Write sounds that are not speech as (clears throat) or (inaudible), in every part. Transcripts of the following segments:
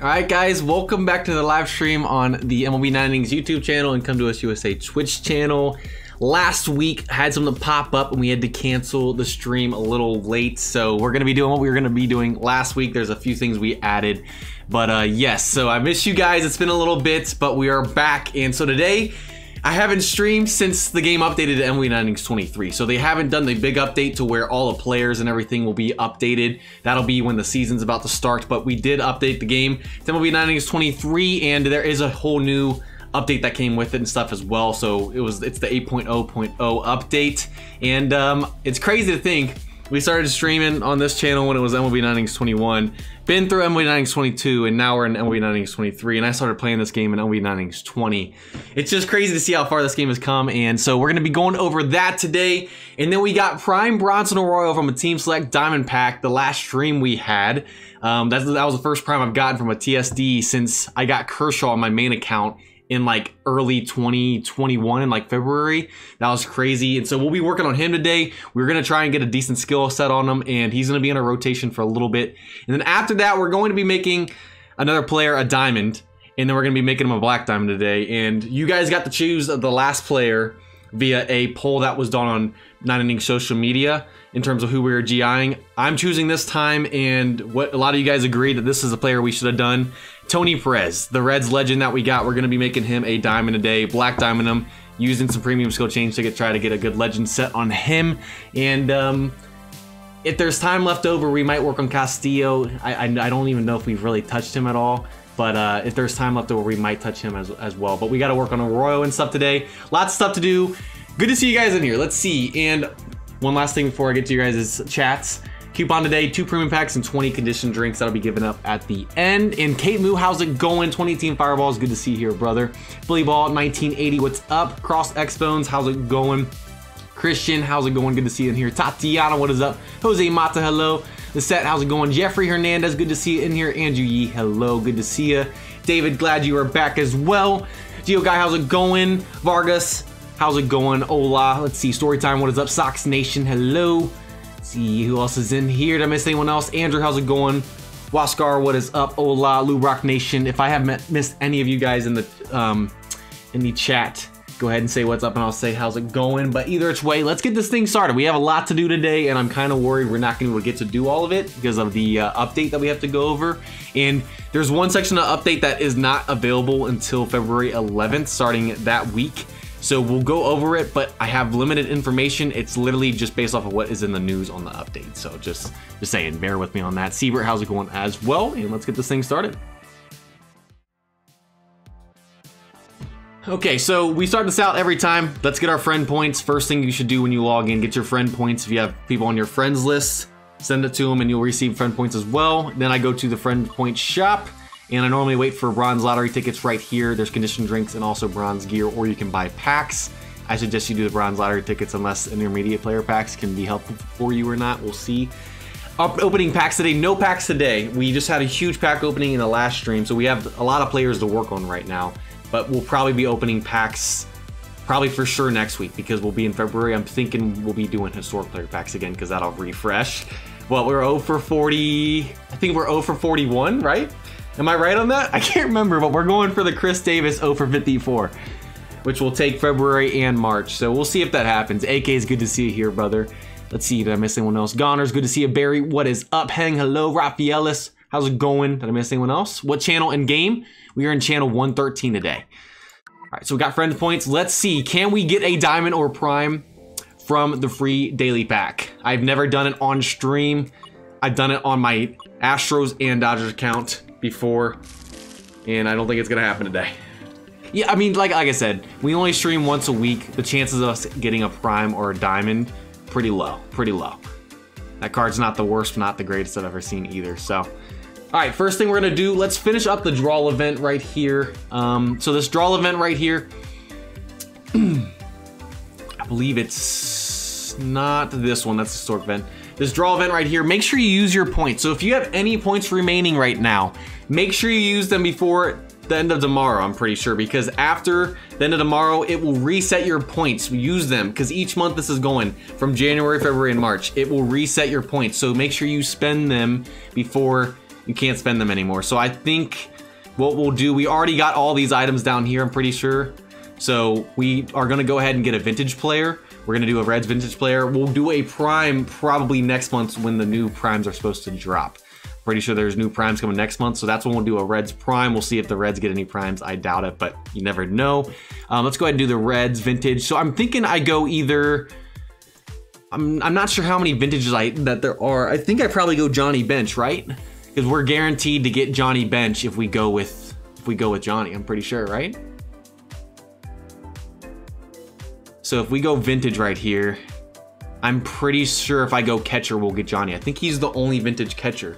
All right, guys, welcome back to the live stream on the MLB Nine Innings YouTube channel and Com2uS USA Twitch channel. Last week had something pop up and we had to cancel the stream a little late, so we're gonna be doing what we were gonna be doing last week. There's a few things we added, but uh, yes, so I miss you guys. It's been a little bit, but we are back, and so today I haven't streamed since the game updated to MLB Innings 23. So they haven't done the big update to where all the players and everything will be updated. That'll be when the season's about to start. But we did update the game to MLB Innings 23 and there is a whole new update that came with it and stuff as well. So it was it's the 8.0.0 update. And um, it's crazy to think we started streaming on this channel when it was MLB Innings 21 been through MLB Innings 22 and now we're in MLB Innings 23 and I started playing this game in MLB Innings 20. It's just crazy to see how far this game has come and so we're going to be going over that today and then we got Prime Bronson Arroyo from a Team Select Diamond Pack, the last stream we had. Um, that was the first Prime I've gotten from a TSD since I got Kershaw on my main account in like early 2021 in like February. That was crazy. And so we'll be working on him today. We're going to try and get a decent skill set on him and he's going to be in a rotation for a little bit. And then after that, we're going to be making another player a diamond and then we're going to be making him a black diamond today. And you guys got to choose the last player via a poll that was done on Nine Innings social media in terms of who we were GIing. I'm choosing this time, and what a lot of you guys agreed that this is a player we should have done. Tony Perez, the Reds legend that we got. We're going to be making him a diamond a day, black diamond him, using some premium skill change to get try to get a good legend set on him. And um, if there's time left over, we might work on Castillo. I, I, I don't even know if we've really touched him at all. But uh, if there's time left over, we might touch him as, as well. But we got to work on Arroyo and stuff today. Lots of stuff to do. Good to see you guys in here. Let's see. And one last thing before I get to you guys' chats. Coupon today, two premium packs and 20 conditioned drinks that'll be given up at the end. And Kate Moo, how's it going? 20 team fireballs, good to see you here, brother. Billy Ball, 1980, what's up? Cross X Bones, how's it going? Christian, how's it going? Good to see you in here. Tatiana, what is up? Jose Mata, hello. The set, how's it going? Jeffrey Hernandez, good to see you in here. Andrew Yee, hello, good to see you. David, glad you are back as well. Geo Guy, how's it going? Vargas, how's it going? Hola, let's see. Storytime, what is up? Sox Nation, hello see who else is in here. Did I miss anyone else? Andrew, how's it going? Waskar, what is up? Hola, Lou Rock Nation. If I have met, missed any of you guys in the um, in the chat, go ahead and say what's up and I'll say how's it going. But either which way, let's get this thing started. We have a lot to do today and I'm kind of worried we're not going to get to do all of it because of the uh, update that we have to go over. And there's one section of update that is not available until February 11th, starting that week. So we'll go over it, but I have limited information. It's literally just based off of what is in the news on the update. So just, just saying, bear with me on that. Siebert, how's it going as well? And let's get this thing started. Okay, so we start this out every time. Let's get our friend points. First thing you should do when you log in, get your friend points. If you have people on your friends list, send it to them and you'll receive friend points as well. Then I go to the friend point shop and I normally wait for bronze lottery tickets right here. There's conditioned drinks and also bronze gear, or you can buy packs. I suggest you do the bronze lottery tickets unless intermediate player packs can be helpful for you or not. We'll see. Up opening packs today. No packs today. We just had a huge pack opening in the last stream, so we have a lot of players to work on right now. But we'll probably be opening packs probably for sure next week because we'll be in February. I'm thinking we'll be doing historic player packs again because that'll refresh. Well, we're 0 for 40. I think we're 0 for 41, right? Am I right on that? I can't remember, but we're going for the Chris Davis 0 for 54, which will take February and March. So we'll see if that happens. AK is good to see you here, brother. Let's see, did I miss anyone else? Goners, good to see you. Barry, what is up? Hang, hello. Rafaelis, how's it going? Did I miss anyone else? What channel in game? We are in channel 113 today. All right, so we got friend points. Let's see, can we get a diamond or prime from the free daily pack? I've never done it on stream. I've done it on my Astros and Dodgers account before, and I don't think it's gonna happen today. Yeah, I mean, like like I said, we only stream once a week. The chances of us getting a prime or a diamond, pretty low, pretty low. That card's not the worst, not the greatest I've ever seen either. So, all right, first thing we're gonna do, let's finish up the draw event right here. Um, so this draw event right here, (clears throat) I believe it's not this one, that's the historic event this draw event right here, make sure you use your points. So if you have any points remaining right now, make sure you use them before the end of tomorrow, I'm pretty sure, because after the end of tomorrow, it will reset your points. Use them, because each month this is going from January, February, and March. It will reset your points, so make sure you spend them before you can't spend them anymore. So I think what we'll do, we already got all these items down here, I'm pretty sure. So we are gonna go ahead and get a vintage player. We're gonna do a Reds vintage player. We'll do a prime probably next month when the new primes are supposed to drop. Pretty sure there's new primes coming next month, so that's when we'll do a Reds prime. We'll see if the Reds get any primes. I doubt it, but you never know. Um, let's go ahead and do the Reds vintage. So I'm thinking I go either. I'm, I'm not sure how many vintages I that there are. I think I probably go Johnny Bench, right? Because we're guaranteed to get Johnny Bench if we go with if we go with Johnny. I'm pretty sure, right? So if we go vintage right here, I'm pretty sure if I go catcher, we'll get Johnny. I think he's the only vintage catcher.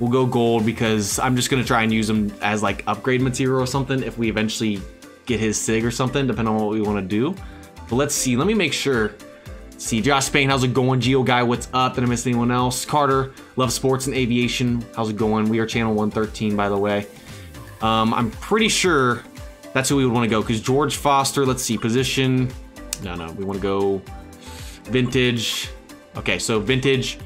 We'll go gold because I'm just gonna try and use him as like upgrade material or something if we eventually get his SIG or something, depending on what we wanna do. But let's see, let me make sure. Let's see, Josh Spain, how's it going? Geo Guy, what's up? Did I miss anyone else? Carter, love sports and aviation. How's it going? We are channel 113, by the way. Um, I'm pretty sure that's who we would want to go because George Foster, let's see, position. No, no, we want to go vintage. Okay, so vintage.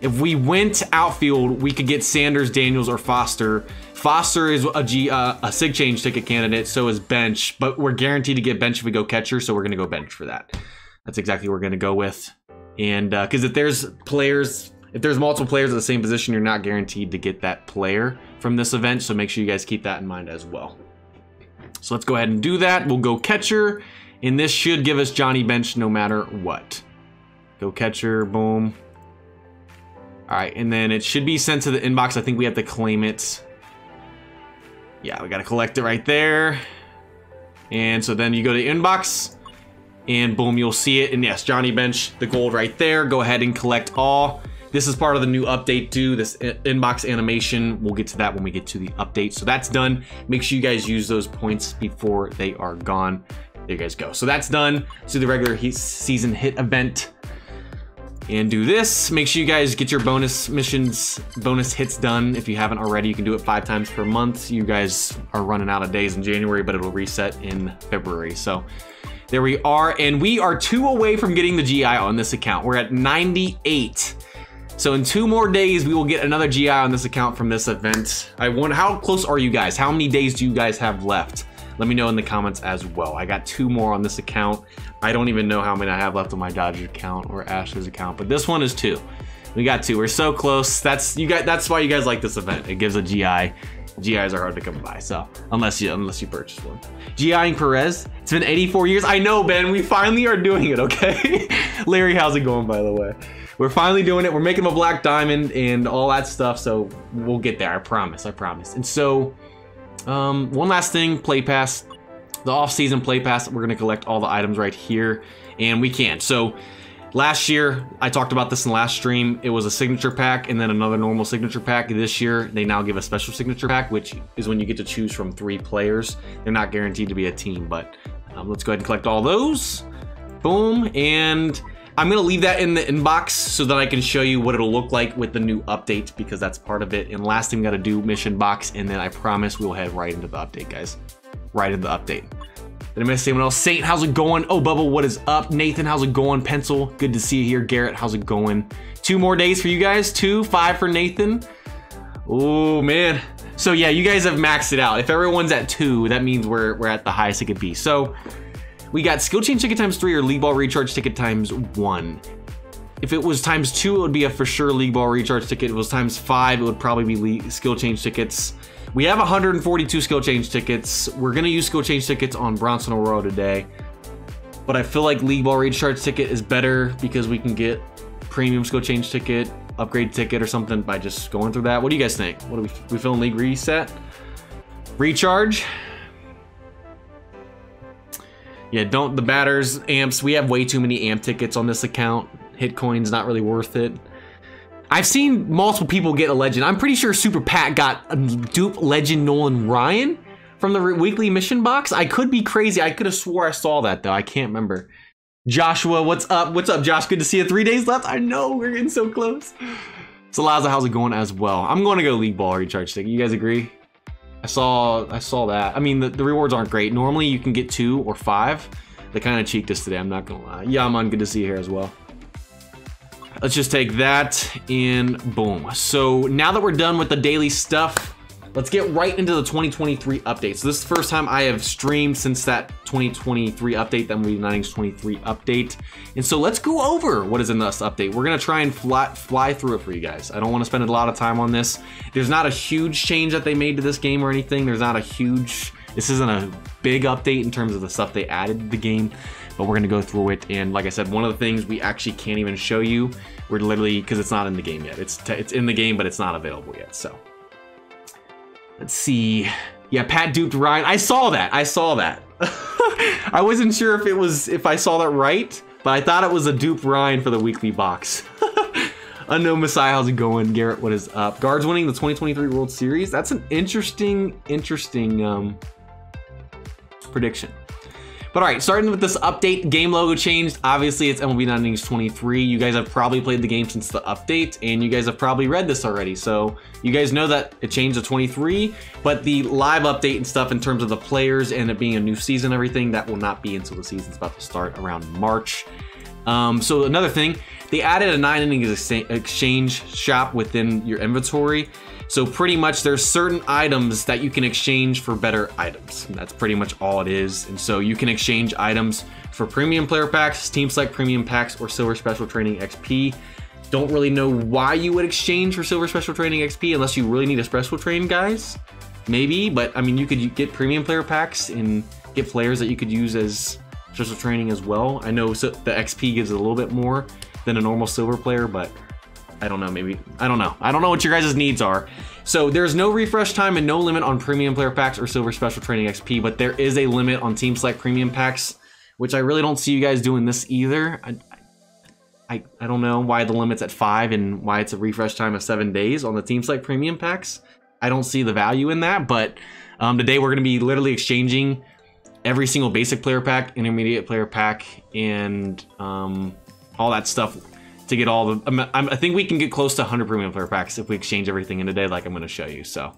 If we went outfield, we could get Sanders, Daniels, or Foster. Foster is a, G, uh, a SIG change ticket candidate, so is Bench, but we're guaranteed to get Bench if we go catcher, so we're going to go Bench for that. That's exactly what we're going to go with. And because uh, if there's players, if there's multiple players at the same position, you're not guaranteed to get that player from this event, so make sure you guys keep that in mind as well. So let's go ahead and do that. We'll go catcher, and this should give us Johnny Bench no matter what. Go catcher, boom. All right, and then it should be sent to the inbox. I think we have to claim it. Yeah, we gotta collect it right there. And so then you go to inbox, and boom, you'll see it. And yes, Johnny Bench, the gold right there. Go ahead and collect all. This is part of the new update too, this inbox animation. We'll get to that when we get to the update. So that's done. Make sure you guys use those points before they are gone. There you guys go. So that's done. So the regular season hit event and do this. Make sure you guys get your bonus missions, bonus hits done. If you haven't already, you can do it five times per month. You guys are running out of days in January, but it'll reset in February. So there we are. And we are two away from getting the GI on this account. We're at 98. So in two more days, we will get another GI on this account from this event. I wonder, how close are you guys? How many days do you guys have left? Let me know in the comments as well. I got two more on this account. I don't even know how many I have left on my Dodger account or Ash's account, but this one is two. We got two. We're so close. That's you guys. That's why you guys like this event. It gives a GI. GIs are hard to come by, so unless you unless you purchase one. GIing Perez. It's been 84 years. I know, Ben. We finally are doing it. Okay, (laughs) Larry, how's it going? By the way, we're finally doing it. We're making a black diamond and all that stuff. So we'll get there. I promise. I promise. And so um, one last thing, play pass. The off-season play pass, we're gonna collect all the items right here, and we can. So last year, I talked about this in the last stream, it was a signature pack and then another normal signature pack. This year, they now give a special signature pack, which is when you get to choose from three players. They're not guaranteed to be a team, but um, let's go ahead and collect all those. Boom, and I'm gonna leave that in the inbox so that I can show you what it'll look like with the new update because that's part of it. And last thing we gotta do mission box and then I promise we'll head right into the update, guys. Right into the update. Did I miss anyone else? Saint, how's it going? Oh, Bubble, what is up? Nathan, how's it going? Pencil, good to see you here. Garrett, how's it going? Two more days for you guys. Two, five for Nathan. Oh, man. So yeah, you guys have maxed it out. If everyone's at two, that means we're, we're at the highest it could be. So we got skill change ticket times three or league ball recharge ticket times one. If it was times two, it would be a for sure league ball recharge ticket. If it was times five, it would probably be skill change tickets. We have 142 skill change tickets. We're gonna use skill change tickets on Bronson Arroyo today. But I feel like league ball recharge ticket is better because we can get premium skill change ticket, upgrade ticket or something by just going through that. What do you guys think? What do we, we feeling league reset? Recharge? Yeah, don't the batters, amps. We have way too many amp tickets on this account. Hitcoin's not really worth it. I've seen multiple people get a legend. I'm pretty sure Super Pat got a dupe legend Nolan Ryan from the weekly mission box. I could be crazy. I could have swore I saw that though. I can't remember. Joshua, what's up? What's up, Josh? Good to see you. Three days left. I know we're getting so close. Salaza, how's it going as well? I'm going to go league ball recharge stick. You guys agree? I saw I saw that. I mean, the, the rewards aren't great. Normally you can get two or five. They kind of cheeked us today, I'm not gonna lie. Yeah, I'm on good to see you here as well. Let's just take that and boom. So now that we're done with the daily stuff, let's get right into the 2023 update. So this is the first time I have streamed since that 2023 update, that MLB Nine Innings 23 update. And so let's go over what is in this update. We're gonna try and fly, fly through it for you guys. I don't wanna spend a lot of time on this. There's not a huge change that they made to this game or anything. There's not a huge, this isn't a big update in terms of the stuff they added to the game but we're gonna go through it. And like I said, one of the things we actually can't even show you we're literally because it's not in the game yet. It's it's in the game, but it's not available yet. So let's see. Yeah, Pat duped Ryan. I saw that. I saw that. (laughs) I wasn't sure if it was if I saw that right, but I thought it was a dupe Ryan for the weekly box. (laughs) Unknown Messiah, how's it going? Garrett, what is up? Guards winning the 2023 World Series. That's an interesting, interesting um, prediction. But all right, starting with this update, game logo changed. Obviously, it's MLB 19 23. You guys have probably played the game since the update, and you guys have probably read this already. So you guys know that it changed to 23, but the live update and stuff in terms of the players and it being a new season, everything, that will not be until the season's about to start around March. Um, so another thing, they added a nine innings exchange shop within your inventory. So pretty much there's certain items that you can exchange for better items. That's pretty much all it is. And so you can exchange items for premium player packs, team select premium packs, or silver special training XP. Don't really know why you would exchange for silver special training XP unless you really need a special train, guys. Maybe, but I mean, you could get premium player packs and get players that you could use as special training as well. I know so the XP gives it a little bit more than a normal silver player, but I don't know, maybe, I don't know. I don't know what your guys' needs are. So there's no refresh time and no limit on premium player packs or silver special training XP, but there is a limit on team select premium packs, which I really don't see you guys doing this either. I, I, I don't know why the limit's at five and why it's a refresh time of seven days on the team select premium packs. I don't see the value in that, but um, today we're gonna be literally exchanging every single basic player pack, intermediate player pack, and um, all that stuff to get all the. I think we can get close to 100 premium player packs if we exchange everything in a day, like I'm going to show you. So,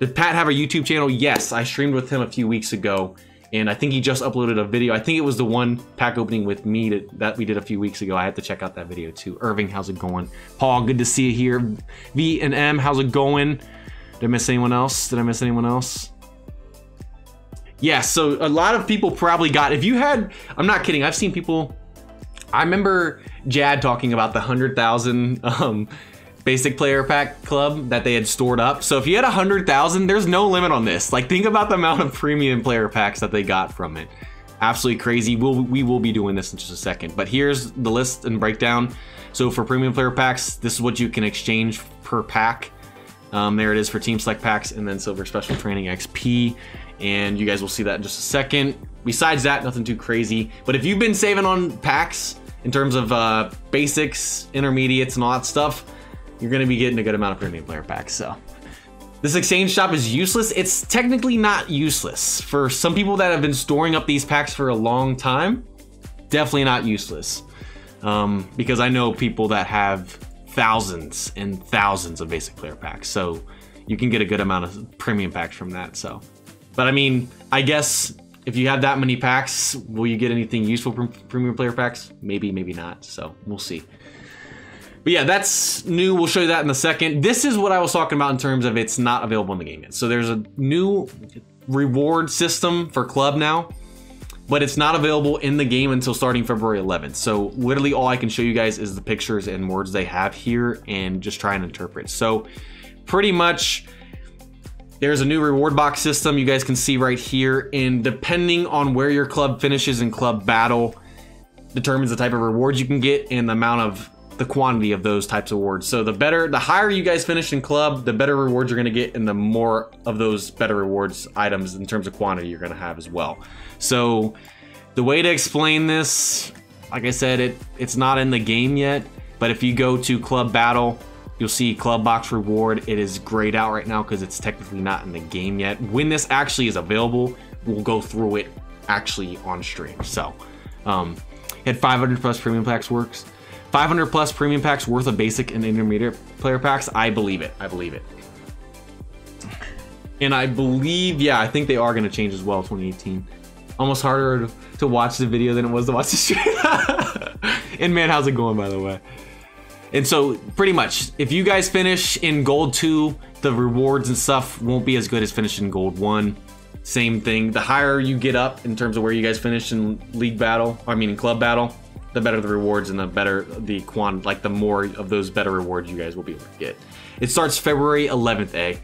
did Pat have a YouTube channel? Yes, I streamed with him a few weeks ago, and I think he just uploaded a video. I think it was the one pack opening with me that, that we did a few weeks ago. I had to check out that video too. Irving, how's it going? Paul, good to see you here. V and M, how's it going? Did I miss anyone else? Did I miss anyone else? Yeah, so a lot of people probably got, if you had, I'm not kidding, I've seen people I remember Jad talking about the 100,000 um, basic player pack club that they had stored up. So if you had 100,000, there's no limit on this. Like think about the amount of premium player packs that they got from it. Absolutely crazy. We'll, we will be doing this in just a second. But here's the list and breakdown. So for premium player packs, this is what you can exchange per pack. Um, there it is for team select packs and then silver special training XP. And you guys will see that in just a second. Besides that, nothing too crazy. But if you've been saving on packs, in terms of uh, basics, intermediates, and all that stuff, you're gonna be getting a good amount of premium player packs, so. This exchange shop is useless. It's technically not useless. For some people that have been storing up these packs for a long time, definitely not useless. Um, because I know people that have thousands and thousands of basic player packs, so you can get a good amount of premium packs from that, so. But I mean, I guess if you have that many packs, will you get anything useful from premium player packs? Maybe, maybe not. So we'll see. But yeah, that's new. We'll show you that in a second. This is what I was talking about in terms of it's not available in the game yet. So there's a new reward system for club now, but it's not available in the game until starting February 11th. So literally all I can show you guys is the pictures and words they have here and just try and interpret. So pretty much there's a new reward box system you guys can see right here. And depending on where your club finishes in club battle, determines the type of rewards you can get and the amount of the quantity of those types of rewards. So the better, the higher you guys finish in club, the better rewards you're gonna get and the more of those better rewards items in terms of quantity you're gonna have as well. So the way to explain this, like I said, it it's not in the game yet, but if you go to club battle, You'll see Club Box Reward. It is grayed out right now because it's technically not in the game yet. When this actually is available, we'll go through it actually on stream. So, um, had 500 plus premium packs works. 500 plus premium packs worth of basic and intermediate player packs. I believe it. I believe it. And I believe, yeah, I think they are going to change as well 2018. Almost harder to watch the video than it was to watch the stream. (laughs) and man, how's it going, by the way? And so pretty much, if you guys finish in gold two, the rewards and stuff won't be as good as finishing gold one. Same thing. The higher you get up in terms of where you guys finish in league battle, I mean in club battle, the better the rewards and the better the quant, like the more of those better rewards you guys will be able to get. It starts February 11th, A. Eh?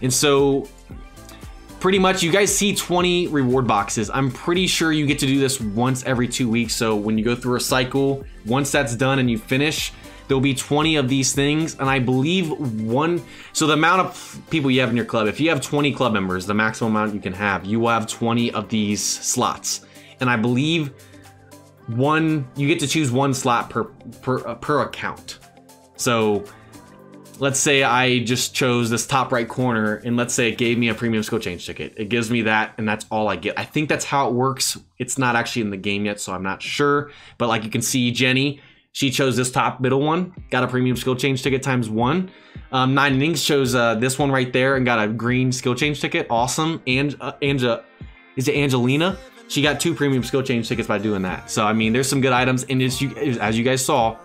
And so pretty much you guys see 20 reward boxes. I'm pretty sure you get to do this once every two weeks. So when you go through a cycle, once that's done and you finish, there'll be 20 of these things. And I believe one, so the amount of people you have in your club, if you have 20 club members, the maximum amount you can have, you will have 20 of these slots. And I believe one, you get to choose one slot per, per, uh, per account. So let's say I just chose this top right corner and let's say it gave me a premium skill change ticket. It gives me that and that's all I get. I think that's how it works. It's not actually in the game yet, so I'm not sure. But like you can see, Jenny, she chose this top middle one, got a premium skill change ticket times one. Um, Nine Innings chose uh, this one right there and got a green skill change ticket. Awesome. And uh, is it Angelina? She got two premium skill change tickets by doing that. So I mean, there's some good items. And as you, as you guys saw,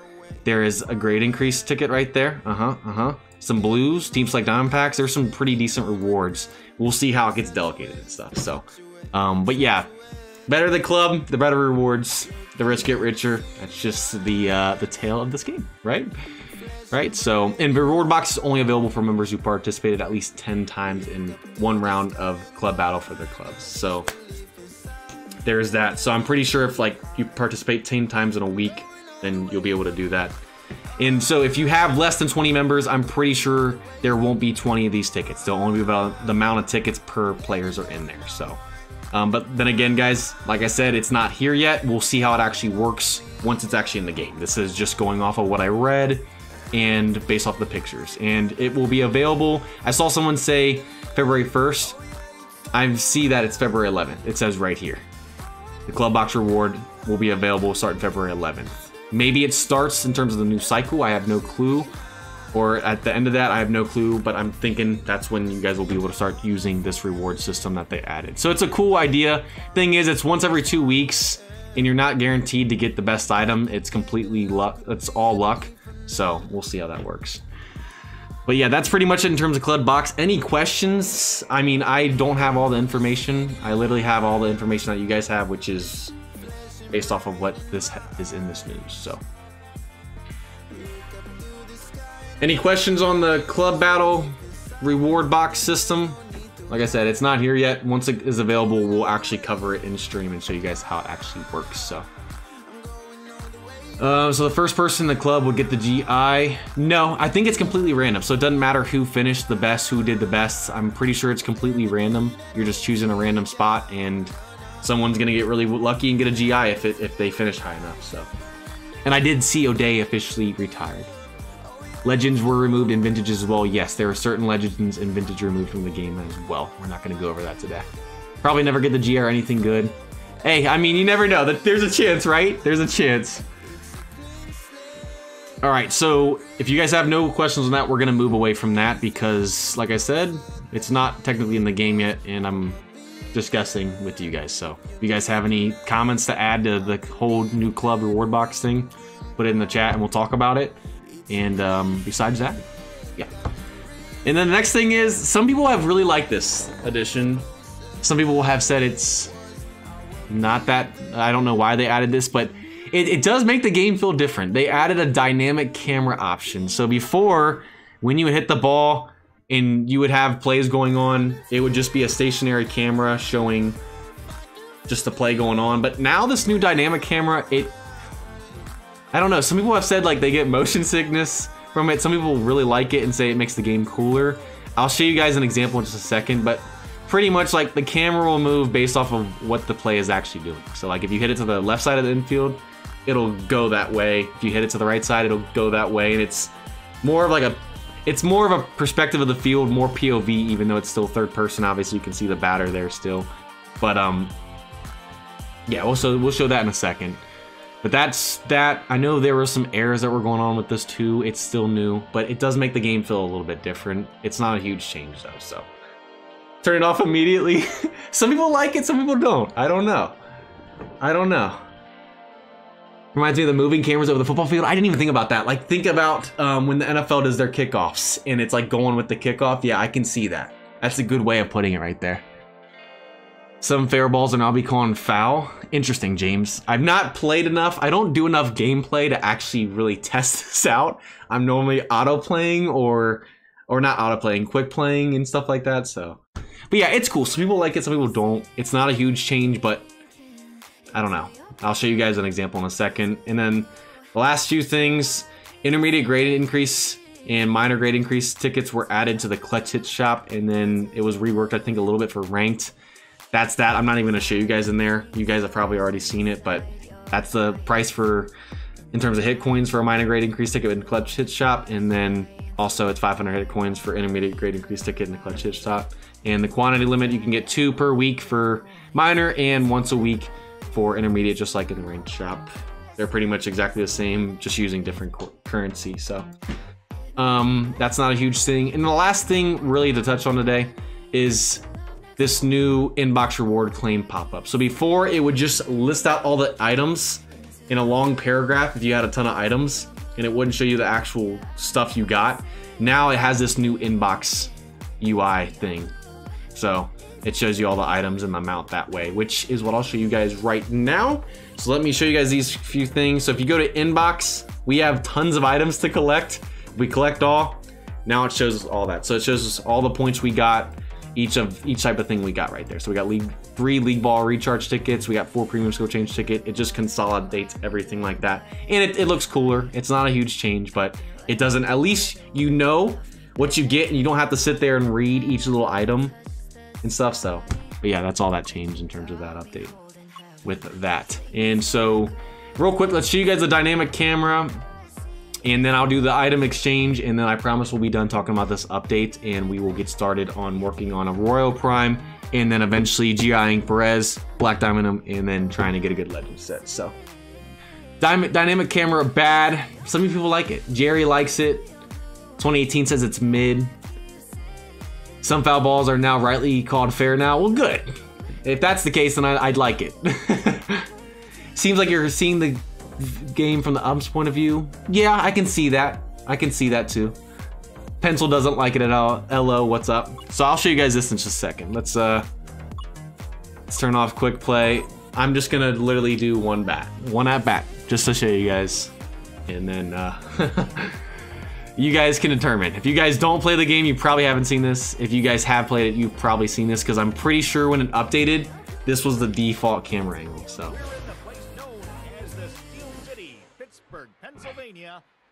there is a grade increase ticket right there. Uh-huh, uh-huh. Some blues, Team Select Diamond Packs. There's some pretty decent rewards. We'll see how it gets delegated and stuff. So, um, but yeah, better the club, the better rewards. The rich get richer. That's just the uh, the tale of this game, right? Right. So, and the reward box is only available for members who participated at least 10 times in one round of club battle for their clubs. So, there's that. So I'm pretty sure if like you participate 10 times in a week, then you'll be able to do that. And so if you have less than 20 members, I'm pretty sure there won't be 20 of these tickets. There'll only be about the amount of tickets per players are in there. So, um, but then again, guys, like I said, it's not here yet. We'll see how it actually works once it's actually in the game. This is just going off of what I read and based off the pictures. And it will be available. I saw someone say February 1st. I see that it's February 11th. It says right here. The Club Box reward will be available starting February 11th. Maybe it starts in terms of the new cycle. I have no clue. Or at the end of that, I have no clue, but I'm thinking that's when you guys will be able to start using this reward system that they added. So it's a cool idea. Thing is, it's once every two weeks, and you're not guaranteed to get the best item. It's completely luck. It's all luck. So we'll see how that works. But yeah, that's pretty much it in terms of Club Box. Any questions? I mean, I don't have all the information. I literally have all the information that you guys have, which is based off of what this is in this news. So, any questions on the club battle reward box system? Like I said, it's not here yet. Once it is available, we'll actually cover it in stream and show you guys how it actually works. So. Uh, so the first person in the club will get the GI. No, I think it's completely random. So it doesn't matter who finished the best, who did the best. I'm pretty sure it's completely random. You're just choosing a random spot and someone's gonna get really lucky and get a GI if it if they finish high enough. So, and I did see O'Day officially retired. Legends were removed in Vintage as well. Yes, there are certain legends in Vintage removed from the game as well. We're not gonna go over that today. Probably never get the GR anything good. Hey, I mean, you never know. There's a chance, right? There's a chance. All right, so if you guys have no questions on that, we're gonna move away from that because, like I said, it's not technically in the game yet, and I'm discussing with you guys. So if you guys have any comments to add to the whole new club reward box thing, put it in the chat and we'll talk about it. And um, besides that, yeah. And then the next thing is, some people have really liked this edition. Some people have said it's not that, I don't know why they added this, but it, it does make the game feel different. They added a dynamic camera option. So before, when you hit the ball, and you would have plays going on. It would just be a stationary camera showing just the play going on. But now this new dynamic camera, it I don't know. Some people have said like they get motion sickness from it. Some people really like it and say it makes the game cooler. I'll show you guys an example in just a second, but pretty much like the camera will move based off of what the play is actually doing. So like if you hit it to the left side of the infield, it'll go that way. If you hit it to the right side, it'll go that way. And it's more of like a it's more of a perspective of the field, more POV, even though it's still third person. Obviously, you can see the batter there still. But um, yeah, we'll show, we'll show that in a second. But that's that. I know there were some errors that were going on with this too. It's still new, but it does make the game feel a little bit different. It's not a huge change though, so turn it off immediately. (laughs) some people like it, some people don't. I don't know. I don't know. Reminds me of the moving cameras over the football field. I didn't even think about that. Like, think about um, when the NFL does their kickoffs and it's like going with the kickoff. Yeah, I can see that. That's a good way of putting it right there. Some fair balls are now be calling foul. Interesting, James. I've not played enough. I don't do enough gameplay to actually really (laughs) test this out. I'm normally auto playing or or not auto playing, quick playing and stuff like that. So, but yeah, it's cool. Some people like it, some people don't. It's not a huge change, but I don't know. I'll show you guys an example in a second. And then the last few things, intermediate grade increase and minor grade increase tickets were added to the clutch hit shop and then it was reworked I think a little bit for ranked. That's that. I'm not even gonna show you guys in there. You guys have probably already seen it, but that's the price for in terms of hit coins for a minor grade increase ticket in clutch hit shop and then also it's 500 hit coins for intermediate grade increase ticket in the clutch hit shop. And the quantity limit, you can get two per week for minor and once a week for intermediate, just like in the ranked shop. They're pretty much exactly the same, just using different currency. So um, that's not a huge thing. And the last thing really to touch on today is this new inbox reward claim pop-up. So before it would just list out all the items in a long paragraph if you had a ton of items and it wouldn't show you the actual stuff you got. Now it has this new inbox UI thing. So it shows you all the items in the amount that way, which is what I'll show you guys right now. So let me show you guys these few things. So if you go to inbox, we have tons of items to collect. We collect all. Now it shows us all that. So it shows us all the points we got, each of each type of thing we got right there. So we got league three league ball recharge tickets. We got four premium skill change ticket. It just consolidates everything like that. And it, it looks cooler. It's not a huge change, but it doesn't, at least you know what you get and you don't have to sit there and read each little item and stuff. So, but yeah, that's all that changed in terms of that update with that. And so, real quick, let's show you guys the dynamic camera. And then I'll do the item exchange, and then I promise we'll be done talking about this update, and we will get started on working on Arroyo Prime, and then eventually GIing Perez, Black Diamond and then trying to get a good legend set. So, dynamic camera, bad. Some people like it. Jerry likes it. 2018 says it's mid. Some foul balls are now rightly called fair now. Well, good. If that's the case, then I, would like it. (laughs) Seems like you're seeing the game from the ump's point of view. Yeah, I can see that. I can see that too. Pencil doesn't like it at all. LO, what's up? So I'll show you guys this in just a second. Let's uh, let's turn off quick play. I'm just gonna literally do one bat, one at bat, just to show you guys. And then uh, (laughs) you guys can determine. If you guys don't play the game, you probably haven't seen this. If you guys have played it, you've probably seen this because I'm pretty sure when it updated, this was the default camera angle. So.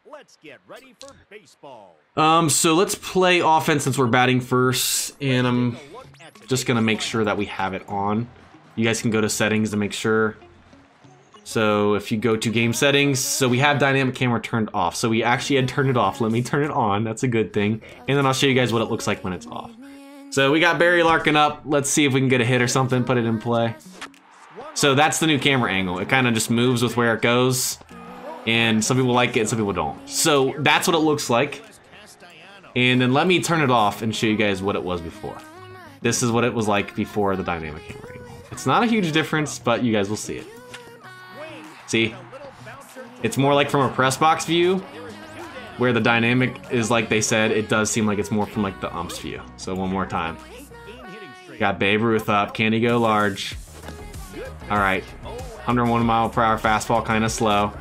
Let's get ready for baseball. Um, so let's play offense since we're batting first, and I'm just gonna make sure that we have it on. You guys can go to settings to make sure so if you go to game settings, so we have dynamic camera turned off. So we actually had turned it off. Let me turn it on. That's a good thing. And then I'll show you guys what it looks like when it's off. So we got Barry Larkin up. Let's see if we can get a hit or something, put it in play. So that's the new camera angle. It kind of just moves with where it goes. And some people like it, some people don't. So that's what it looks like. And then let me turn it off and show you guys what it was before. This is what it was like before the dynamic camera. It's not a huge difference, but you guys will see it. See? It's more like from a press box view, where the dynamic is like they said, it does seem like it's more from like the umps view. So one more time. Got Babe Ruth up, can he go large? All right, 101 mile per hour fastball, kind of slow.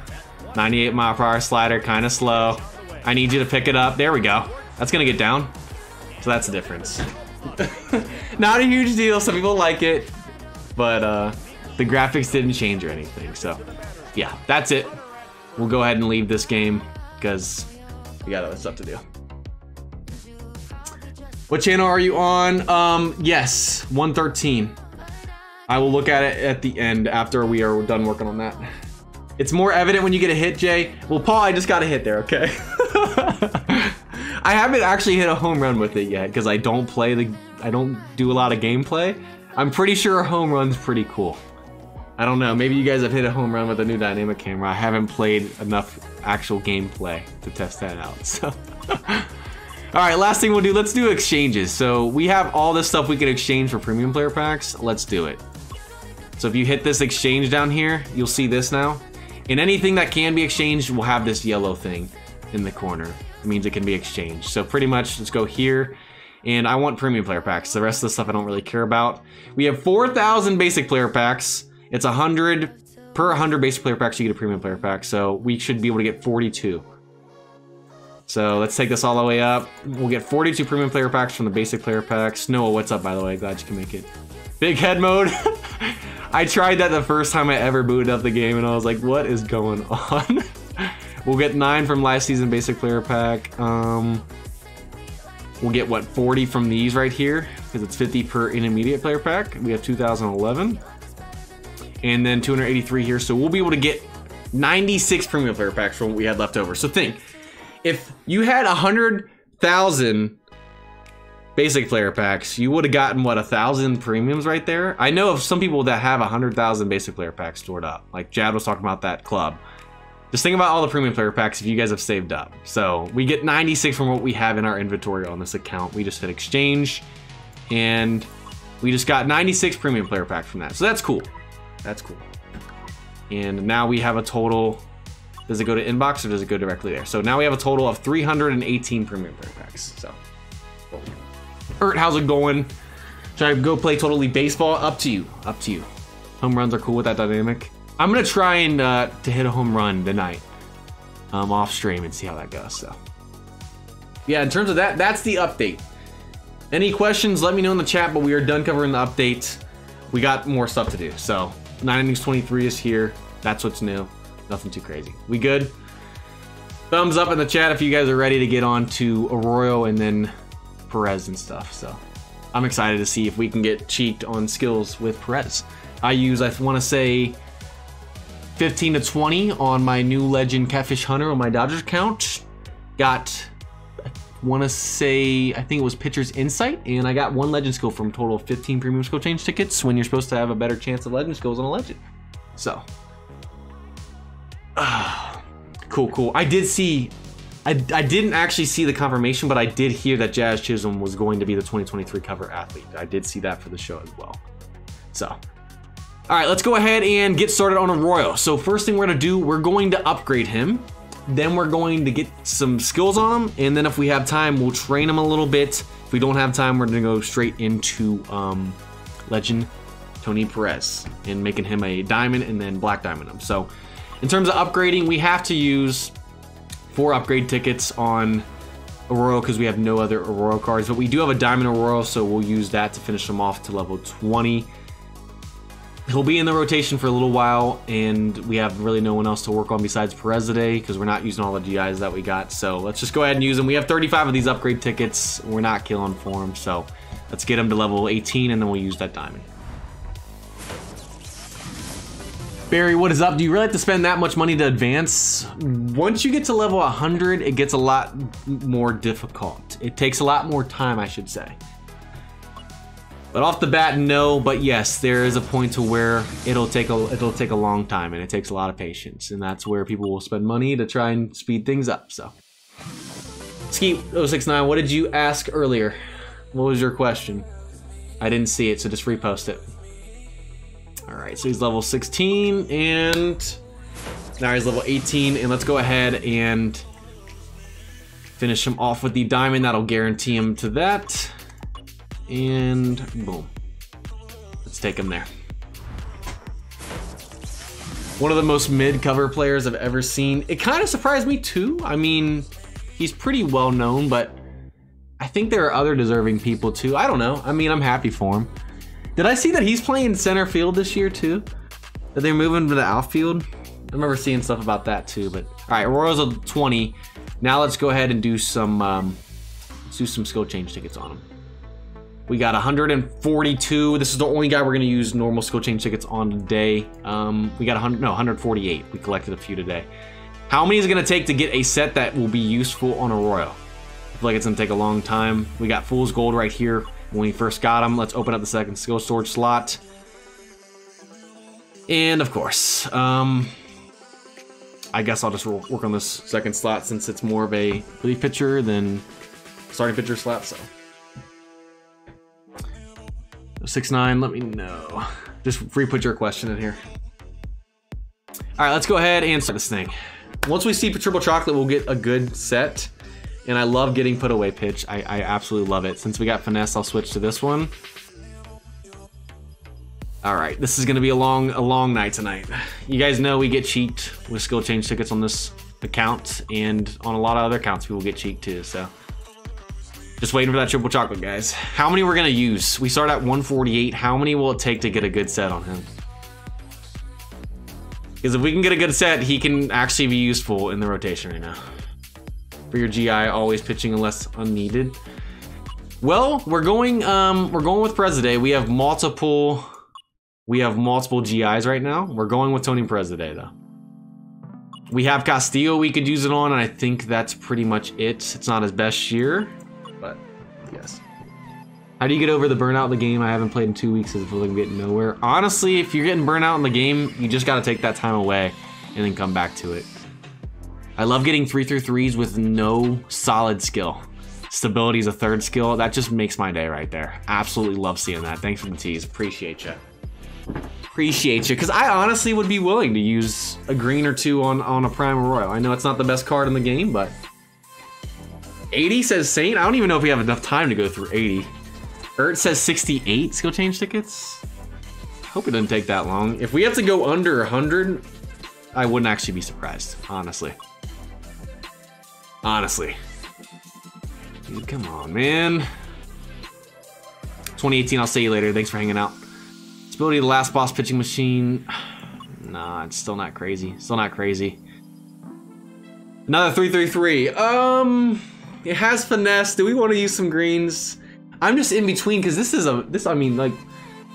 98 mile per hour slider, kind of slow. I need you to pick it up. There we go. That's gonna get down. So that's the difference. (laughs) Not a huge deal. Some people like it, but uh, the graphics didn't change or anything. So yeah, that's it. We'll go ahead and leave this game because we got other stuff to do. What channel are you on? Um, yes, 113. I will look at it at the end after we are done working on that. It's more evident when you get a hit, Jay. Well, Paul, I just got a hit there, okay? (laughs) I haven't actually hit a home run with it yet because I don't play the, I don't do a lot of gameplay. I'm pretty sure a home run's pretty cool. I don't know, maybe you guys have hit a home run with a new dynamic camera. I haven't played enough actual gameplay to test that out, (laughs) so. all right, last thing we'll do, let's do exchanges. So we have all this stuff we can exchange for premium player packs. Let's do it. So if you hit this exchange down here, you'll see this now. And anything that can be exchanged will have this yellow thing in the corner. It means it can be exchanged. So pretty much, let's go here. And I want premium player packs. The rest of the stuff I don't really care about. We have 4,000 basic player packs. It's 100 per 100 basic player packs, you get a premium player pack. So we should be able to get 42. So let's take this all the way up. We'll get 42 premium player packs from the basic player packs. Noah, what's up, by the way? Glad you can make it. Big head mode. (laughs) I tried that the first time I ever booted up the game and I was like, what is going on? (laughs) we'll get nine from last season basic player pack. Um, we'll get what, 40 from these right here because it's 50 per intermediate player pack. We have 2011 and then 283 here. So we'll be able to get 96 premium player packs from what we had left over. So think, if you had a hundred thousand basic player packs, you would have gotten what a thousand premiums right there. I know of some people that have a hundred thousand basic player packs stored up. Like Jad was talking about that club. Just think about all the premium player packs if you guys have saved up. So we get 96 from what we have in our inventory on this account. We just hit exchange and we just got 96 premium player packs from that. So that's cool. That's cool. And now we have a total does it go to inbox or does it go directly there? So now we have a total of 318 premium player packs. So, Ert, how's it going? Should I go play Totally Baseball? Up to you. Up to you. Home runs are cool with that dynamic. I'm gonna try and uh, to hit a home run tonight, um, off stream and see how that goes. So, yeah, in terms of that, that's the update. Any questions? Let me know in the chat. But we are done covering the update. We got more stuff to do. So, nine innings 23 is here. That's what's new. Nothing too crazy. We good? Thumbs up in the chat if you guys are ready to get on to Arroyo and then Perez and stuff. So I'm excited to see if we can get cheeked on skills with Perez. I use, I want to say, 15 to 20 on my new Legend Catfish Hunter on my Dodgers account. Got, I want to say, I think it was Pitcher's Insight, and I got one Legend skill from total 15 premium skill change tickets when you're supposed to have a better chance of Legend skills on a Legend. So, (sighs) cool, cool. I did see, I, I didn't actually see the confirmation, but I did hear that Jazz Chisholm was going to be the 2023 cover athlete. I did see that for the show as well. So, all right, let's go ahead and get started on Arroyo. So first thing we're gonna do, we're going to upgrade him. Then we're going to get some skills on him. And then if we have time, we'll train him a little bit. If we don't have time, we're gonna go straight into um, Legend Tony Perez and making him a diamond and then black diamond him. So in terms of upgrading, we have to use four upgrade tickets on Arroyo because we have no other Arroyo cards, but we do have a Diamond Arroyo, so we'll use that to finish him off to level 20. He'll be in the rotation for a little while, and we have really no one else to work on besides Perez today because we're not using all the GIs that we got. So let's just go ahead and use them. We have 35 of these upgrade tickets. We're not killing for him, so let's get him to level 18, and then we'll use that diamond. Barry, what is up? Do you really have to spend that much money to advance? Once you get to level 100, it gets a lot more difficult. It takes a lot more time, I should say. But off the bat, no. But yes, there is a point to where it'll take a it'll take a long time, and it takes a lot of patience, and that's where people will spend money to try and speed things up. So, Skeet069, what did you ask earlier? What was your question? I didn't see it, so just repost it. All right, so he's level 16 and now he's level 18 and let's go ahead and finish him off with the diamond. That'll guarantee him to that. And boom. Let's take him there. One of the most mid cover players I've ever seen. It kind of surprised me too. I mean, he's pretty well known, but I think there are other deserving people too. I don't know. I mean, I'm happy for him. Did I see that he's playing center field this year too? That they're moving to the outfield? I remember seeing stuff about that too, but all right, Arroyo's a 20. Now let's go ahead and do some um, let's do some skill change tickets on him. We got 142. This is the only guy we're gonna use normal skill change tickets on today. Um, we got 100, no, 148. We collected a few today. How many is it gonna take to get a set that will be useful on a Arroyo? I feel like it's gonna take a long time. We got Fool's Gold right here when we first got them. Let's open up the second skill storage slot. And of course, um, I guess I'll just work on this second slot since it's more of a relief pitcher than starting pitcher slot, so. Six nine, let me know. Just re-put your question in here. All right, let's go ahead and start this thing. Once we see triple chocolate, we'll get a good set. And I love getting put away pitch. I, I absolutely love it. Since we got finesse, I'll switch to this one. All right, this is gonna be a long, a long night tonight. You guys know we get cheeked with skill change tickets on this account, and on a lot of other accounts, people get cheeked too. So, just waiting for that triple chocolate, guys. How many we're gonna use? We start at 148. How many will it take to get a good set on him? Because if we can get a good set, he can actually be useful in the rotation right now. For your GI, always pitching unless unneeded. Well, we're going um we're going with Perez. We have multiple we have multiple GIs right now. We're going with Tony Perez though. We have Castillo we could use it on, and I think that's pretty much it. It's not his best year, but yes. How do you get over the burnout of the game? I haven't played in two weeks, so it feels like I'm getting nowhere. Honestly, if you're getting burnout in the game, you just gotta take that time away and then come back to it. I love getting three through threes with no solid skill. Stability is a third skill. That just makes my day right there. Absolutely love seeing that. Thanks for the tease. Appreciate you. Appreciate you, because I honestly would be willing to use a green or two on, on a Prime Arroyo. I know it's not the best card in the game, but... 80 says Saint? I don't even know if we have enough time to go through 80. Ert says 68 skill change tickets? Hope it doesn't take that long. If we have to go under 100, I wouldn't actually be surprised, honestly. Honestly. Dude, come on, man. 2018, I'll see you later. Thanks for hanging out. Ability of the last boss pitching machine. (sighs) Nah, it's still not crazy. Still not crazy. Another 333. Um, it has finesse. Do we want to use some greens? I'm just in between because this is a this. I mean, like,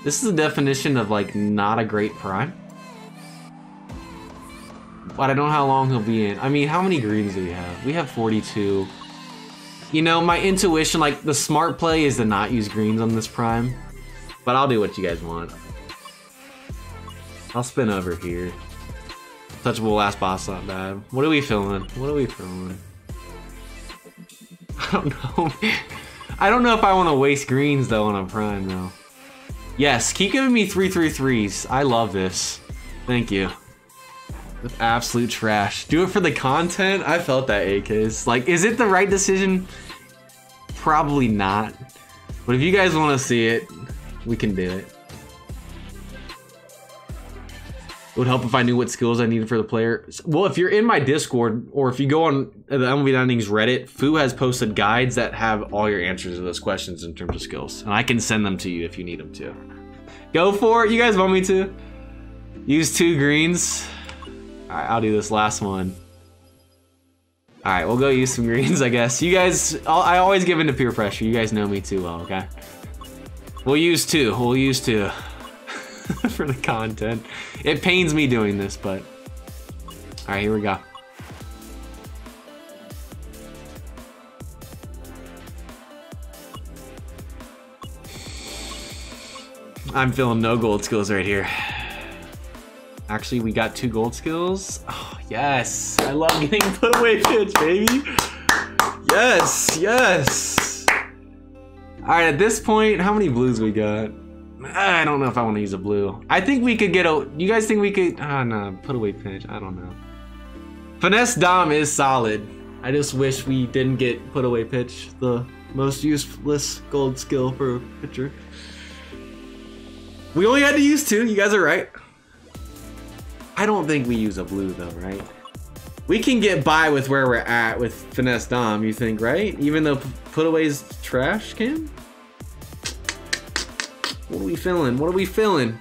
this is a definition of like not a great prime. But I don't know how long he'll be in. I mean, how many greens do we have? We have 42. You know, my intuition, like the smart play is to not use greens on this prime. But I'll do what you guys want. I'll spin over here. Touchable last boss, not bad. What are we filming? What are we filming? (laughs) I don't know. (laughs) I don't know if I want to waste greens though on a prime though. Yes, keep giving me three three threes. I love this. Thank you. With absolute trash. Do it for the content? I felt that AKs. Like, is it the right decision? Probably not. But if you guys want to see it, we can do it. It would help if I knew what skills I needed for the player. Well, if you're in my Discord, or if you go on the MLB Nine Innings Reddit, Fu has posted guides that have all your answers to those questions in terms of skills. And I can send them to you if you need them to. Go for it. You guys want me to? Use two greens. All right, I'll do this last one. All right, we'll go use some greens, (laughs) I guess. You guys, I always give in to peer pressure. You guys know me too well, okay? We'll use two. We'll use two. (laughs) for the content. It pains me doing this, but... Alright, here we go. I'm feeling no gold skills right here. Actually, we got two gold skills. Oh, yes. I love getting (laughs) put away pitch, baby. Yes, yes. All right, at this point, how many blues we got? I don't know if I want to use a blue. I think we could get a. You guys think we could? Ah, oh, no. Put away pitch. I don't know. Finesse Dom is solid. I just wish we didn't get put away pitch, the most useless gold skill for a pitcher. We only had to use two. You guys are right. I don't think we use a blue though, right? We can get by with where we're at with Finesse Dom, you think, right? Even though Putaway's trash can? What are we feeling? What are we feeling?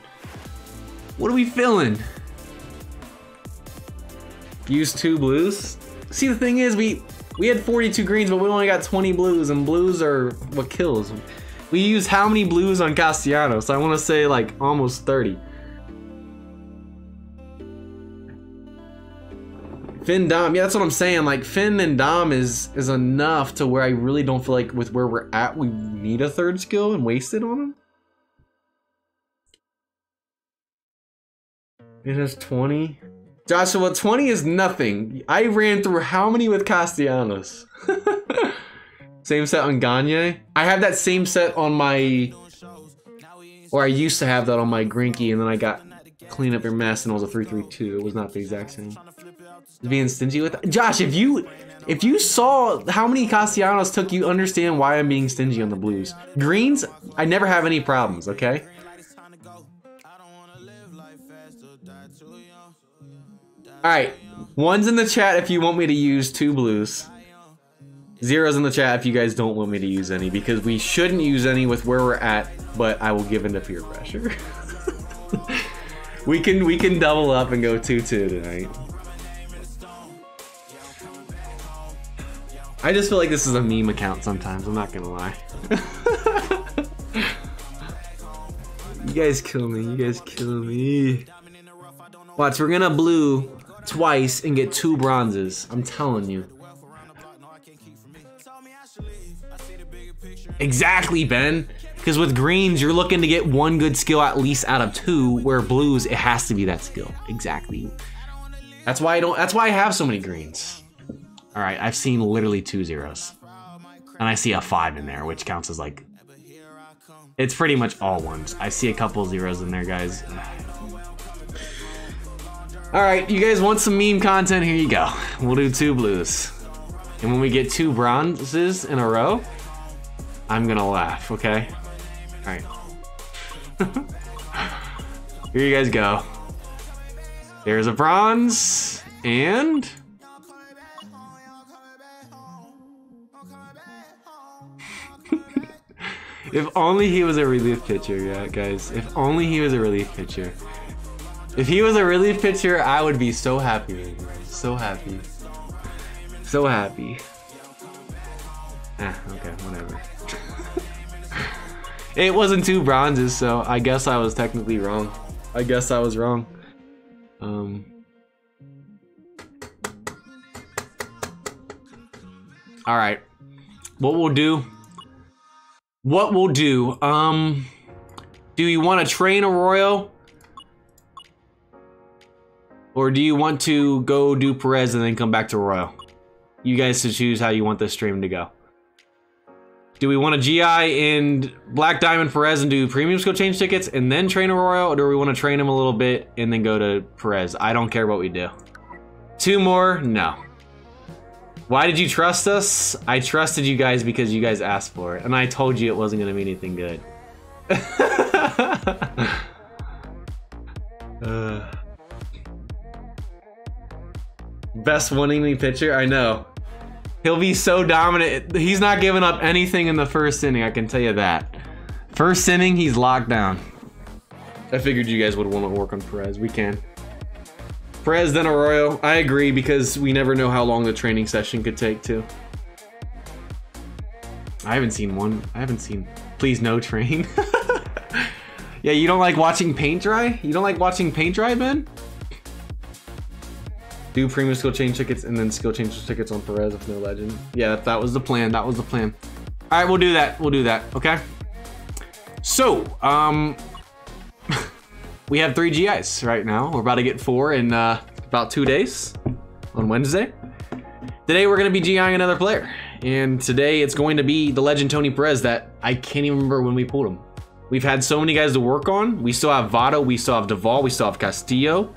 What are we feeling? Use two blues? See, the thing is, we we had 42 greens, but we only got 20 blues, and blues are what kills. We use how many blues on Castellanos? I want to say like almost 30. Finn Dom, yeah, that's what I'm saying. Like Finn and Dom is is enough to where I really don't feel like with where we're at, we need a third skill and waste it on them. It has 20. Joshua, 20 is nothing. I ran through how many with Castellanos? (laughs) same set on Gagne. I have that same set on my... Or I used to have that on my Greinke, and then I got clean up your mess and it was a 332. It was not the exact same. Being stingy with Josh, if you if you saw how many Castellanos took, you understand why I'm being stingy on the blues. Greens, I never have any problems, okay? Alright, one's in the chat if you want me to use two blues. Zero's in the chat if you guys don't want me to use any, because we shouldn't use any with where we're at, but I will give into peer pressure. (laughs) we can we can double up and go 2-2 tonight. I just feel like this is a meme account sometimes, I'm not gonna lie. (laughs) you guys kill me, you guys kill me. Watch, we're gonna blue twice and get two bronzes. I'm telling you. Exactly, Ben. Because with greens, you're looking to get one good skill at least out of two, where blues, it has to be that skill. Exactly. That's why I don't, that's why I have so many greens. All right, I've seen literally two zeros. And I see a five in there, which counts as like... It's pretty much all ones. I see a couple zeros in there, guys. (sighs) All right, you guys want some meme content? Here you go. We'll do two blues. And when we get two bronzes in a row, I'm gonna laugh, okay? All right. (laughs) Here you guys go. There's a bronze, and... If only he was a relief pitcher, yeah, guys. If only he was a relief pitcher. If he was a relief pitcher, I would be so happy. So happy. So happy. Ah, okay, whatever. (laughs) it wasn't two bronzes, so I guess I was technically wrong. I guess I was wrong. Um... Alright. What we'll do what we'll do, um, do you want to train Arroyo? Or do you want to go do Perez and then come back to Arroyo? You guys to choose how you want this stream to go. Do we want a GI and Black Diamond Perez and do premium skill change tickets and then train Arroyo? Or do we want to train him a little bit and then go to Perez? I don't care what we do. Two more? No. Why did you trust us? I trusted you guys because you guys asked for it, and I told you it wasn't gonna be anything good. (laughs) uh, best winning pitcher? I know. He'll be so dominant. He's not giving up anything in the first inning, I can tell you that. First inning, he's locked down. I figured you guys would want to work on Perez. We can. Perez then Arroyo. I agree because we never know how long the training session could take too. I haven't seen one. I haven't seen. Please no train. (laughs) yeah, you don't like watching paint dry? You don't like watching paint dry, Ben? Do premium skill change tickets and then skill change tickets on Perez if no legend. Yeah, that was the plan. That was the plan. All right, we'll do that. We'll do that. Okay. So, um, we have three GIs right now. We're about to get four in uh, about two days on Wednesday. Today we're going to be GIing another player. And today it's going to be the legend Tony Perez that I can't even remember when we pulled him. We've had so many guys to work on. We still have Votto, we still have Duvall, we still have Castillo.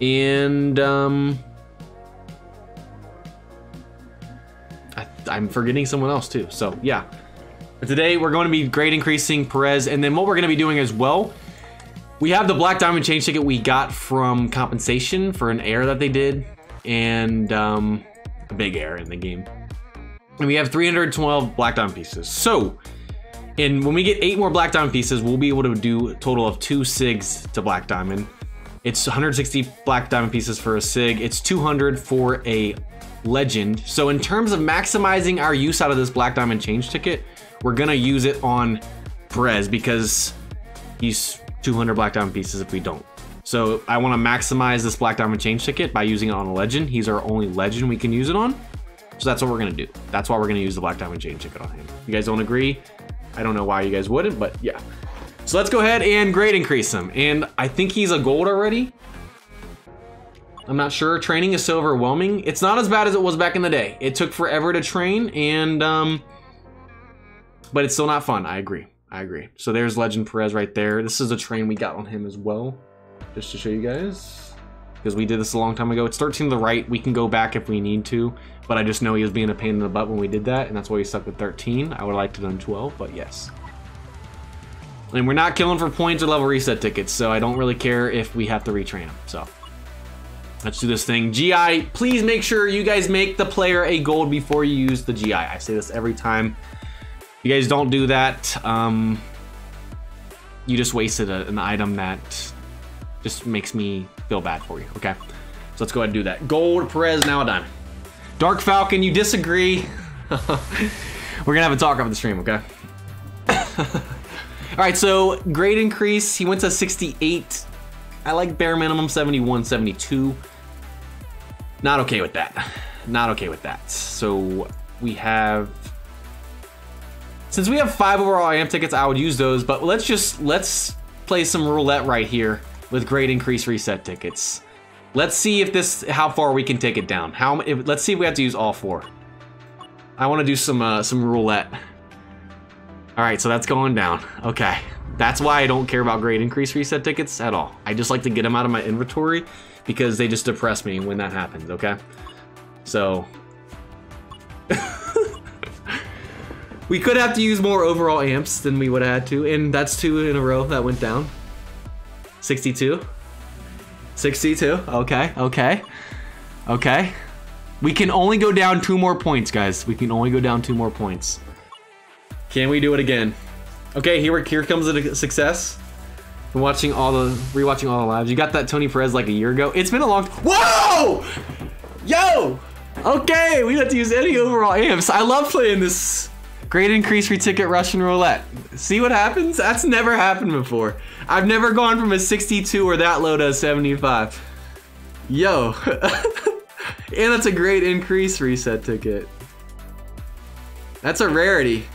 And um, I, I'm forgetting someone else too. So yeah. But today we're going to be grade increasing Perez. And then what we're going to be doing as well we have the Black Diamond change ticket we got from compensation for an error that they did, and um, a big error in the game. And we have 312 Black Diamond pieces. So, and when we get eight more Black Diamond pieces, we'll be able to do a total of two SIGs to Black Diamond. It's 160 Black Diamond pieces for a SIG. It's 200 for a Legend. So in terms of maximizing our use out of this Black Diamond change ticket, we're gonna use it on Perez because he's 200 black diamond pieces if we don't. So I want to maximize this black diamond change ticket by using it on a legend. He's our only legend we can use it on. So that's what we're going to do. That's why we're going to use the black diamond change ticket on him. You guys don't agree? I don't know why you guys wouldn't, but yeah. So let's go ahead and grade increase him. And I think he's a gold already. I'm not sure. Training is so overwhelming. It's not as bad as it was back in the day. It took forever to train and, um, but it's still not fun. I agree. I agree. So there's Legend Perez right there. This is a train we got on him as well. just to show you guys. Because we did this a long time ago. It's 13 to the right. We can go back if we need to. But I just know he was being a pain in the butt when we did that. And that's why he stuck with 13. I would like to done 12, but yes. And we're not killing for points or level reset tickets. So I don't really care if we have to retrain him. So let's do this thing. GI, please make sure you guys make the player a gold before you use the GI. I say this every time. You guys don't do that, um, you just wasted a, an item that just makes me feel bad for you, okay? So let's go ahead and do that. Gold, Perez, now a diamond. Dark Falcon, you disagree. (laughs) We're gonna have a talk over the stream, okay? (laughs) All right, so grade increase, he went to 68. I like bare minimum 71, 72. Not okay with that. Not okay with that. So we have, since we have five overall IM tickets, I would use those, but let's just, let's play some roulette right here with grade increase reset tickets. Let's see if this, how far we can take it down. How, if, let's see if we have to use all four. I want to do some, uh, some roulette. All right, so that's going down. Okay, that's why I don't care about grade increase reset tickets at all. I just like to get them out of my inventory because they just depress me when that happens, okay? So, we could have to use more overall amps than we would have had to, and that's two in a row that went down. 62. 62. Okay, okay. Okay. We can only go down two more points, guys. We can only go down two more points. Can we do it again? Okay, here, here comes a success. Been watching all the, rewatching all the lives. You got that Tony Perez like a year ago. It's been a long, whoa! Yo! Okay, we don't have to use any overall amps. I love playing this Grade increase for ticket Russian roulette. See what happens? That's never happened before. I've never gone from a 62 or that low to a 75. Yo. (laughs) and that's a great increase reset ticket. That's a rarity.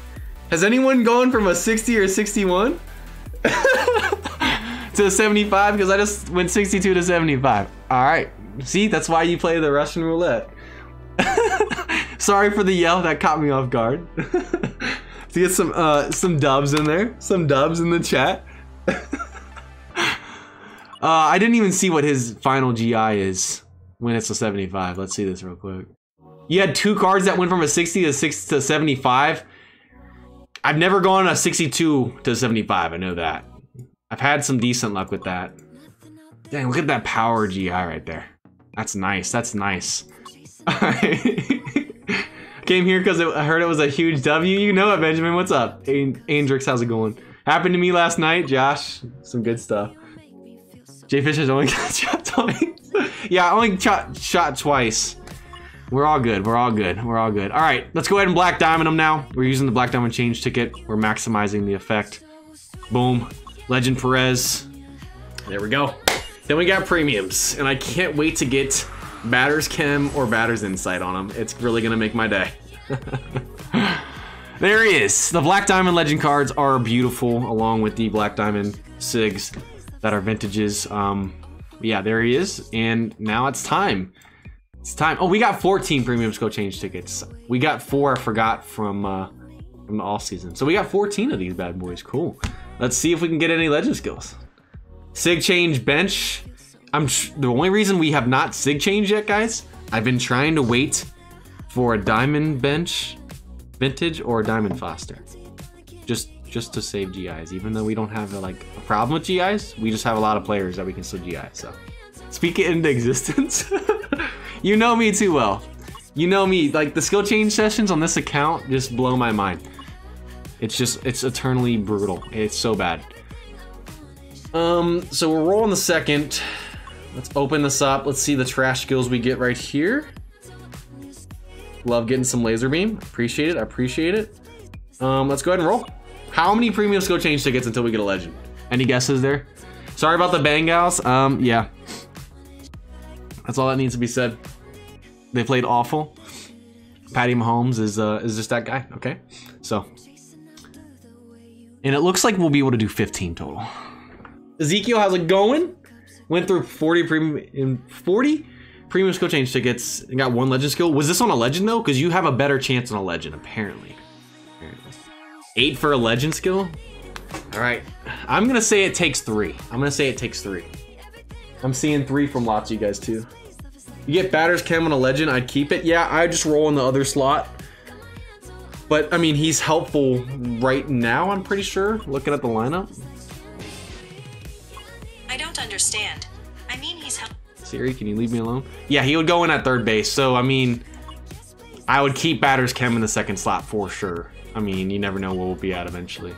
Has anyone gone from a 60 or 61? (laughs) to 75 because I just went 62 to 75. All right. See, that's why you play the Russian roulette. Sorry for the yell that caught me off guard. (laughs) to get some uh, some dubs in there, some dubs in the chat. (laughs) uh, I didn't even see what his final GI is when it's a 75. Let's see this real quick. You had two cards that went from a 60 to 6 to 75. I've never gone a 62 to 75. I know that. I've had some decent luck with that. Dang, look at that power GI right there. That's nice. That's nice. (laughs) Came here because I heard it was a huge W. You know it, Benjamin. What's up? Andrix, how's it going? Happened to me last night, Josh. Some good stuff. Jay Fisher's only (laughs) got shot twice. yeah, only shot, shot twice. We're all good. We're all good. We're all good. All right, let's go ahead and Black Diamond them now. We're using the Black Diamond change ticket. We're maximizing the effect. Boom. Legend Perez. There we go. Then we got premiums, and I can't wait to get Batter's Chem or Batter's Insight on him. It's really gonna make my day. (laughs) there he is. The Black Diamond Legend cards are beautiful, along with the Black Diamond SIGs that are vintages. Um, yeah, there he is. And now it's time. It's time. Oh, we got 14 premium skill change tickets. We got four, I forgot, from, uh, from the all season. So we got 14 of these bad boys. Cool. Let's see if we can get any legend skills. Sig change bench. I'm the only reason we have not sig changed yet, guys. I've been trying to wait for a diamond bench vintage or a diamond foster. Just just to save GIs, even though we don't have a, like a problem with GIs, we just have a lot of players that we can still GI. So speak it into (laughs) existence. you know me too well. You know me, like the skill change sessions on this account just blow my mind. It's just, it's eternally brutal. It's so bad. Um, so we're rolling the second. Let's open this up. Let's see the trash skills we get right here. Love getting some laser beam. Appreciate it. Appreciate it. Um, let's go ahead and roll. How many premium skill change tickets until we get a legend? Any guesses there? Sorry about the Bengals. Um, yeah. That's all that needs to be said. They played awful. Patty Mahomes is uh, is just that guy. Okay, so and it looks like we'll be able to do 15 total. Ezekiel, how's it going? Went through 40 premium 40 premium skill change tickets and got one legend skill. Was this on a legend though? Because you have a better chance on a legend, apparently. Eight for a legend skill? All right. I'm gonna say it takes three. I'm gonna say it takes three. I'm seeing three from lots of you guys too. You get Batters Chem on a Legend, I'd keep it. Yeah, I just roll in the other slot. But, I mean, he's helpful right now, I'm pretty sure, looking at the lineup. Understand. I mean, he's. Siri, can you leave me alone? Yeah, he would go in at third base, so, I mean, I would keep Batters Chem in the second slot for sure. I mean, you never know what we'll be at eventually.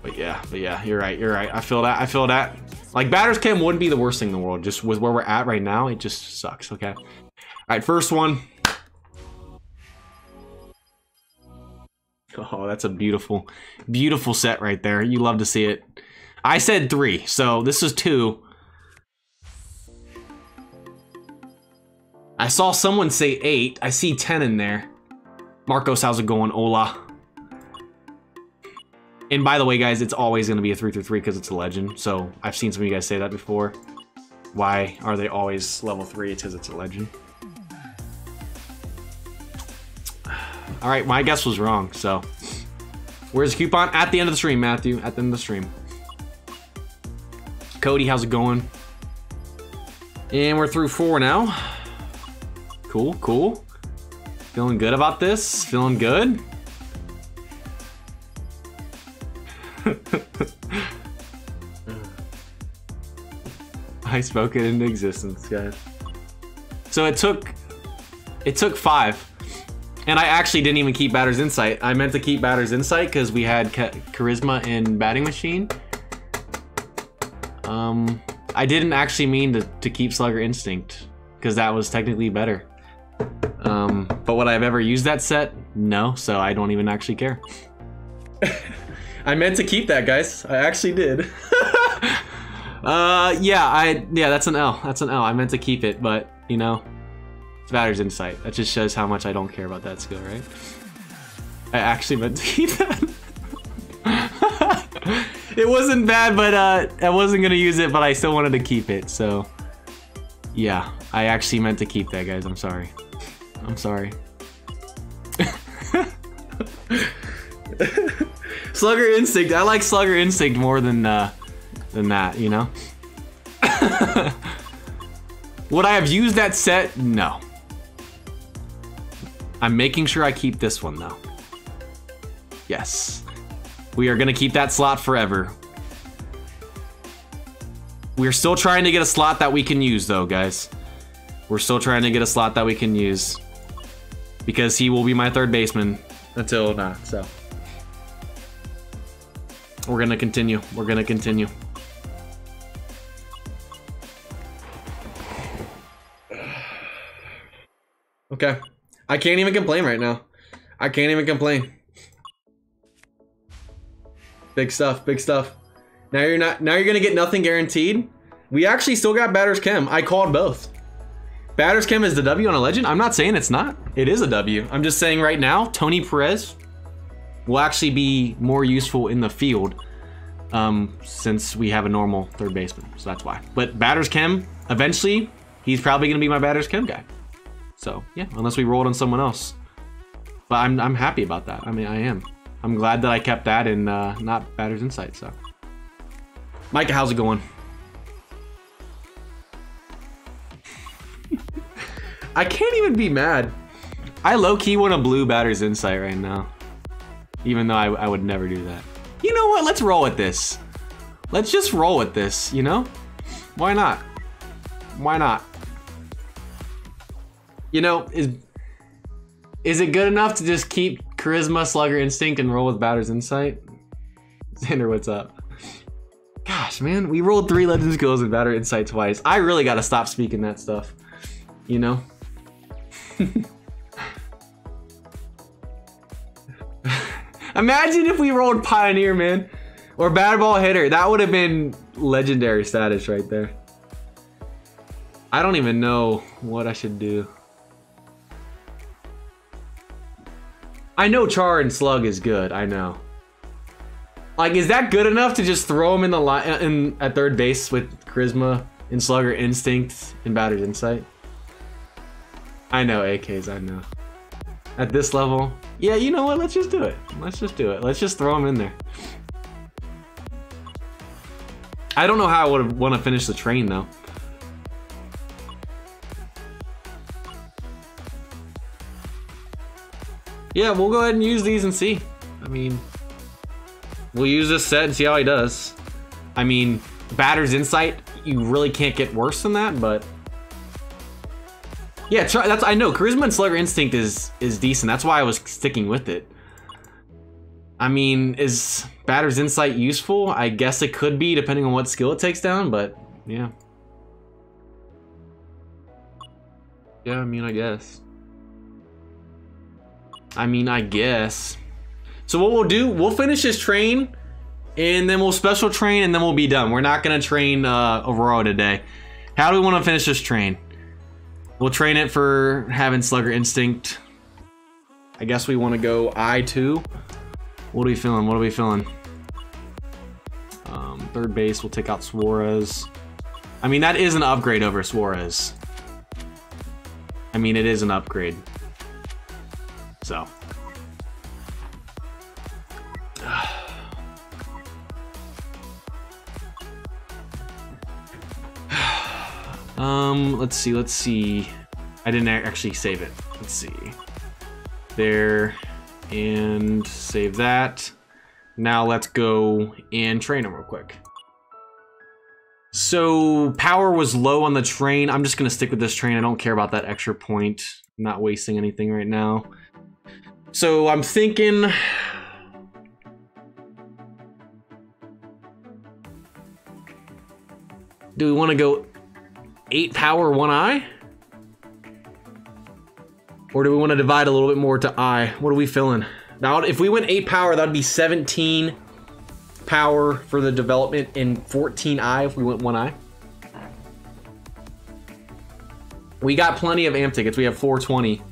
But yeah, but yeah, you're right, you're right. I feel that, I feel that. Like, Batters Chem wouldn't be the worst thing in the world. Just with where we're at right now, it just sucks, okay? All right, first one. Oh, that's a beautiful, beautiful set right there. You love to see it. I said three, so this is two. I saw someone say eight. I see 10 in there. Marcos, how's it going? Hola. And by the way, guys, it's always going to be a 3 through 3 because it's a legend. So I've seen some of you guys say that before. Why are they always level 3? It's because it's a legend. (sighs) All right, my guess was wrong. So where's the coupon? At the end of the stream, Matthew. At the end of the stream. Cody, how's it going? And we're through four now. Cool, cool. Feeling good about this? Feeling good? (laughs) I spoke it into existence, guys. So it took, it took five. And I actually didn't even keep Batter's Insight. I meant to keep Batter's Insight because we had Charisma and Batting Machine. Um, I didn't actually mean to, to keep Slugger Instinct because that was technically better. Um, but would I have ever used that set? No, so I don't even actually care. (laughs) I meant to keep that, guys. I actually did. (laughs) uh, yeah, I yeah, that's an L. That's an L. I meant to keep it, but you know, it's Batter's Insight. That just shows how much I don't care about that skill, right? I actually meant to keep that. It wasn't bad, but uh, I wasn't gonna use it, but I still wanted to keep it. So, yeah, I actually meant to keep that, guys. I'm sorry. I'm sorry. (laughs) Slugger Instinct. I like Slugger Instinct more than uh, than that, you know? (laughs) Would I have used that set? No. I'm making sure I keep this one though. Yes. We are gonna keep that slot forever. We're still trying to get a slot that we can use though, guys. We're still trying to get a slot that we can use. Because he will be my third baseman until not, so. We're gonna continue. We're gonna continue. (sighs) Okay. I can't even complain right now. I can't even complain. Big stuff, big stuff. Now you're not now you're gonna get nothing guaranteed. We actually still got Batters Chem. I called both. Batters Chem is the W on a legend. I'm not saying it's not. It is a W. I'm just saying right now, Tony Perez will actually be more useful in the field um, since we have a normal third baseman. So that's why. But Batters Chem, eventually, he's probably to be my Batters Chem guy. So yeah, unless we rolled on someone else. But I'm, I'm happy about that. I mean, I am. I'm glad that I kept that and uh, not Batters Insight. So, Micah, how's it going? (laughs) I can't even be mad. I low-key want a blue Batter's Insight right now. Even though I, I would never do that. You know what? Let's roll with this. Let's just roll with this, you know? Why not? Why not? You know, is is it good enough to just keep Charisma, Slugger Instinct, and roll with Batter's Insight? Xander, what's up? Gosh, man, we rolled three Legend skills and Batter Insight twice. I really gotta stop speaking that stuff. You know? (laughs) Imagine if we rolled Pioneer, man. Or Bad Ball Hitter. That would have been legendary status right there. I don't even know what I should do. I know Char and Slug is good. I know. Like, is that good enough to just throw him in the line uh, in at third base with Charisma and Slugger Instinct and Batter's Insight? I know AKs. I know. At this level, yeah, you know what? Let's just do it. Let's just do it. Let's just throw him in there. I don't know how I would want to finish the train though. Yeah, we'll go ahead and use these and see. I mean, we'll use this set and see how he does. I mean, Batter's Insight, you really can't get worse than that, but... Yeah, that's I know. Charisma and Slugger Instinct is is decent. That's why I was sticking with it. I mean, is Batter's Insight useful? I guess it could be, depending on what skill it takes down, but yeah. Yeah, I mean, I guess. I mean, I guess. So what we'll do, we'll finish this train, and then we'll special train, and then we'll be done. We're not going to train uh, Arroyo today. How do we want to finish this train? We'll train it for having Slugger Instinct. I guess we want to go I2. What are we feeling? What are we feeling? Um, third base, we'll take out Suarez. I mean, that is an upgrade over Suarez. I mean, it is an upgrade. So. (sighs) um, let's see, let's see. I didn't actually save it. Let's see. There, and save that. Now let's go and train him real quick. So power was low on the train. I'm just gonna stick with this train. I don't care about that extra point. I'm not wasting anything right now. So I'm thinking... Do we want to go 8 power, 1 eye? Or do we want to divide a little bit more to eye? What are we feeling? Now, if we went 8 power, that'd be 17 power for the development and 14 eye if we went 1 eye. We got plenty of amp tickets. We have 420.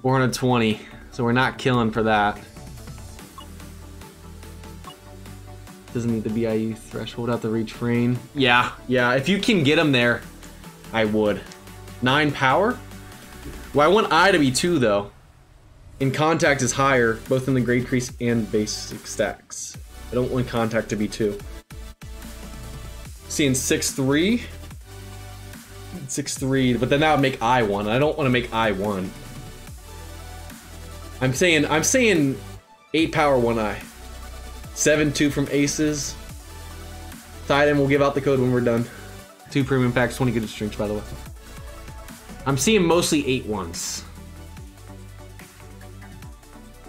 420. So we're not killing for that. Doesn't need the BIU threshold out the reach frame. Yeah, yeah, if you can get them there, I would. Nine power? Well, I want I to be two though. And contact is higher, both in the grade crease and basic stacks. I don't want contact to be two. Seeing 6-3. 6-3, but then that would make I one. I don't want to make I one. I'm saying I'm saying eight power one eye. Seven two from aces. Tied in, we'll give out the code when we're done. Two premium packs, 20 good strings, by the way. I'm seeing mostly eight ones.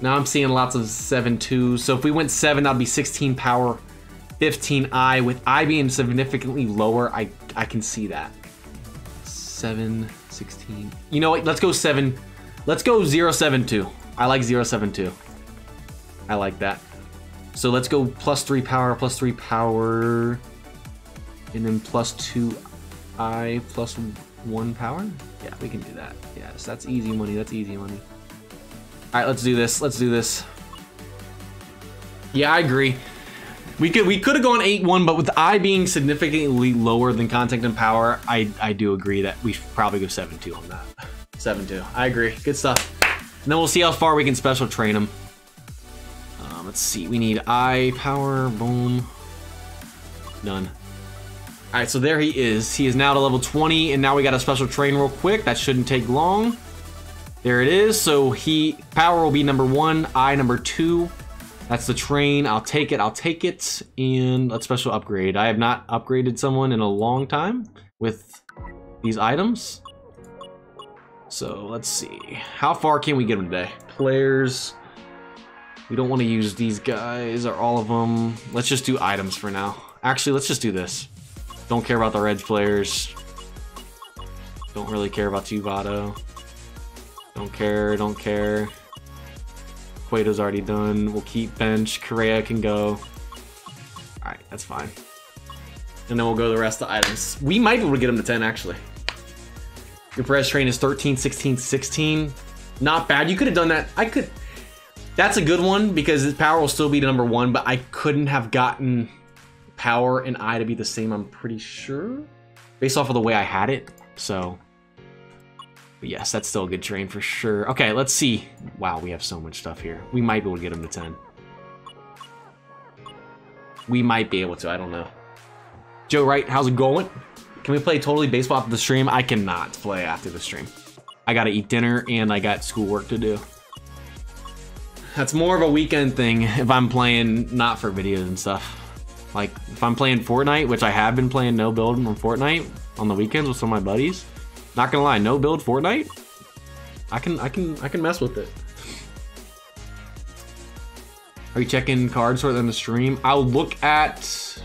Now I'm seeing lots of seven twos. So if we went seven, that'd be 16 power, 15 I. With I being significantly lower, I I can see that. Seven, 16. You know what? Let's go seven. Let's go 072. I like 072. I like that. So let's go plus three power, plus three power, and then plus two I, plus one power? Yeah, we can do that. Yes, that's easy money, that's easy money. All right, let's do this, let's do this. Yeah, I agree. We could we could have gone 8-1, but with I being significantly lower than contact and power, I, I do agree that we should probably go 7-2 on that. 7-2. I agree. Good stuff. And then we'll see how far we can special train him. Um, let's see. We need eye power. Boom. None. All right, so there he is. He is now to level 20, and now we got a special train real quick. That shouldn't take long. There it is. So he power will be number one, eye number two. That's the train. I'll take it. I'll take it. And let's special upgrade. I have not upgraded someone in a long time with these items. So let's see. How far can we get them today? Players. We don't want to use these guys or all of them. Let's just do items for now. Actually, let's just do this. Don't care about the red players. Don't really care about you, Don't care, don't care. Cueto's already done. We'll keep bench. Correa can go. Alright, that's fine. And then we'll go the rest of the items. We might be able to get him to 10, actually. Your Perez train is 13, 16, 16. Not bad. You could have done that. I could... That's a good one because his power will still be the number one, but I couldn't have gotten power and I to be the same, I'm pretty sure. Based off of the way I had it. So... But yes, that's still a good train for sure. Okay, let's see. Wow, we have so much stuff here. We might be able to get him to 10. We might be able to, I don't know. Joe Wright, how's it going? Can we play totally baseball after the stream? I cannot play after the stream. I gotta eat dinner and I got schoolwork to do. That's more of a weekend thing if I'm playing not for videos and stuff. Like if I'm playing Fortnite, which I have been playing no build on Fortnite on the weekends with some of my buddies. Not gonna lie, no build Fortnite. I can I can I can mess with it. Are you checking cards for them to stream? I'll look at.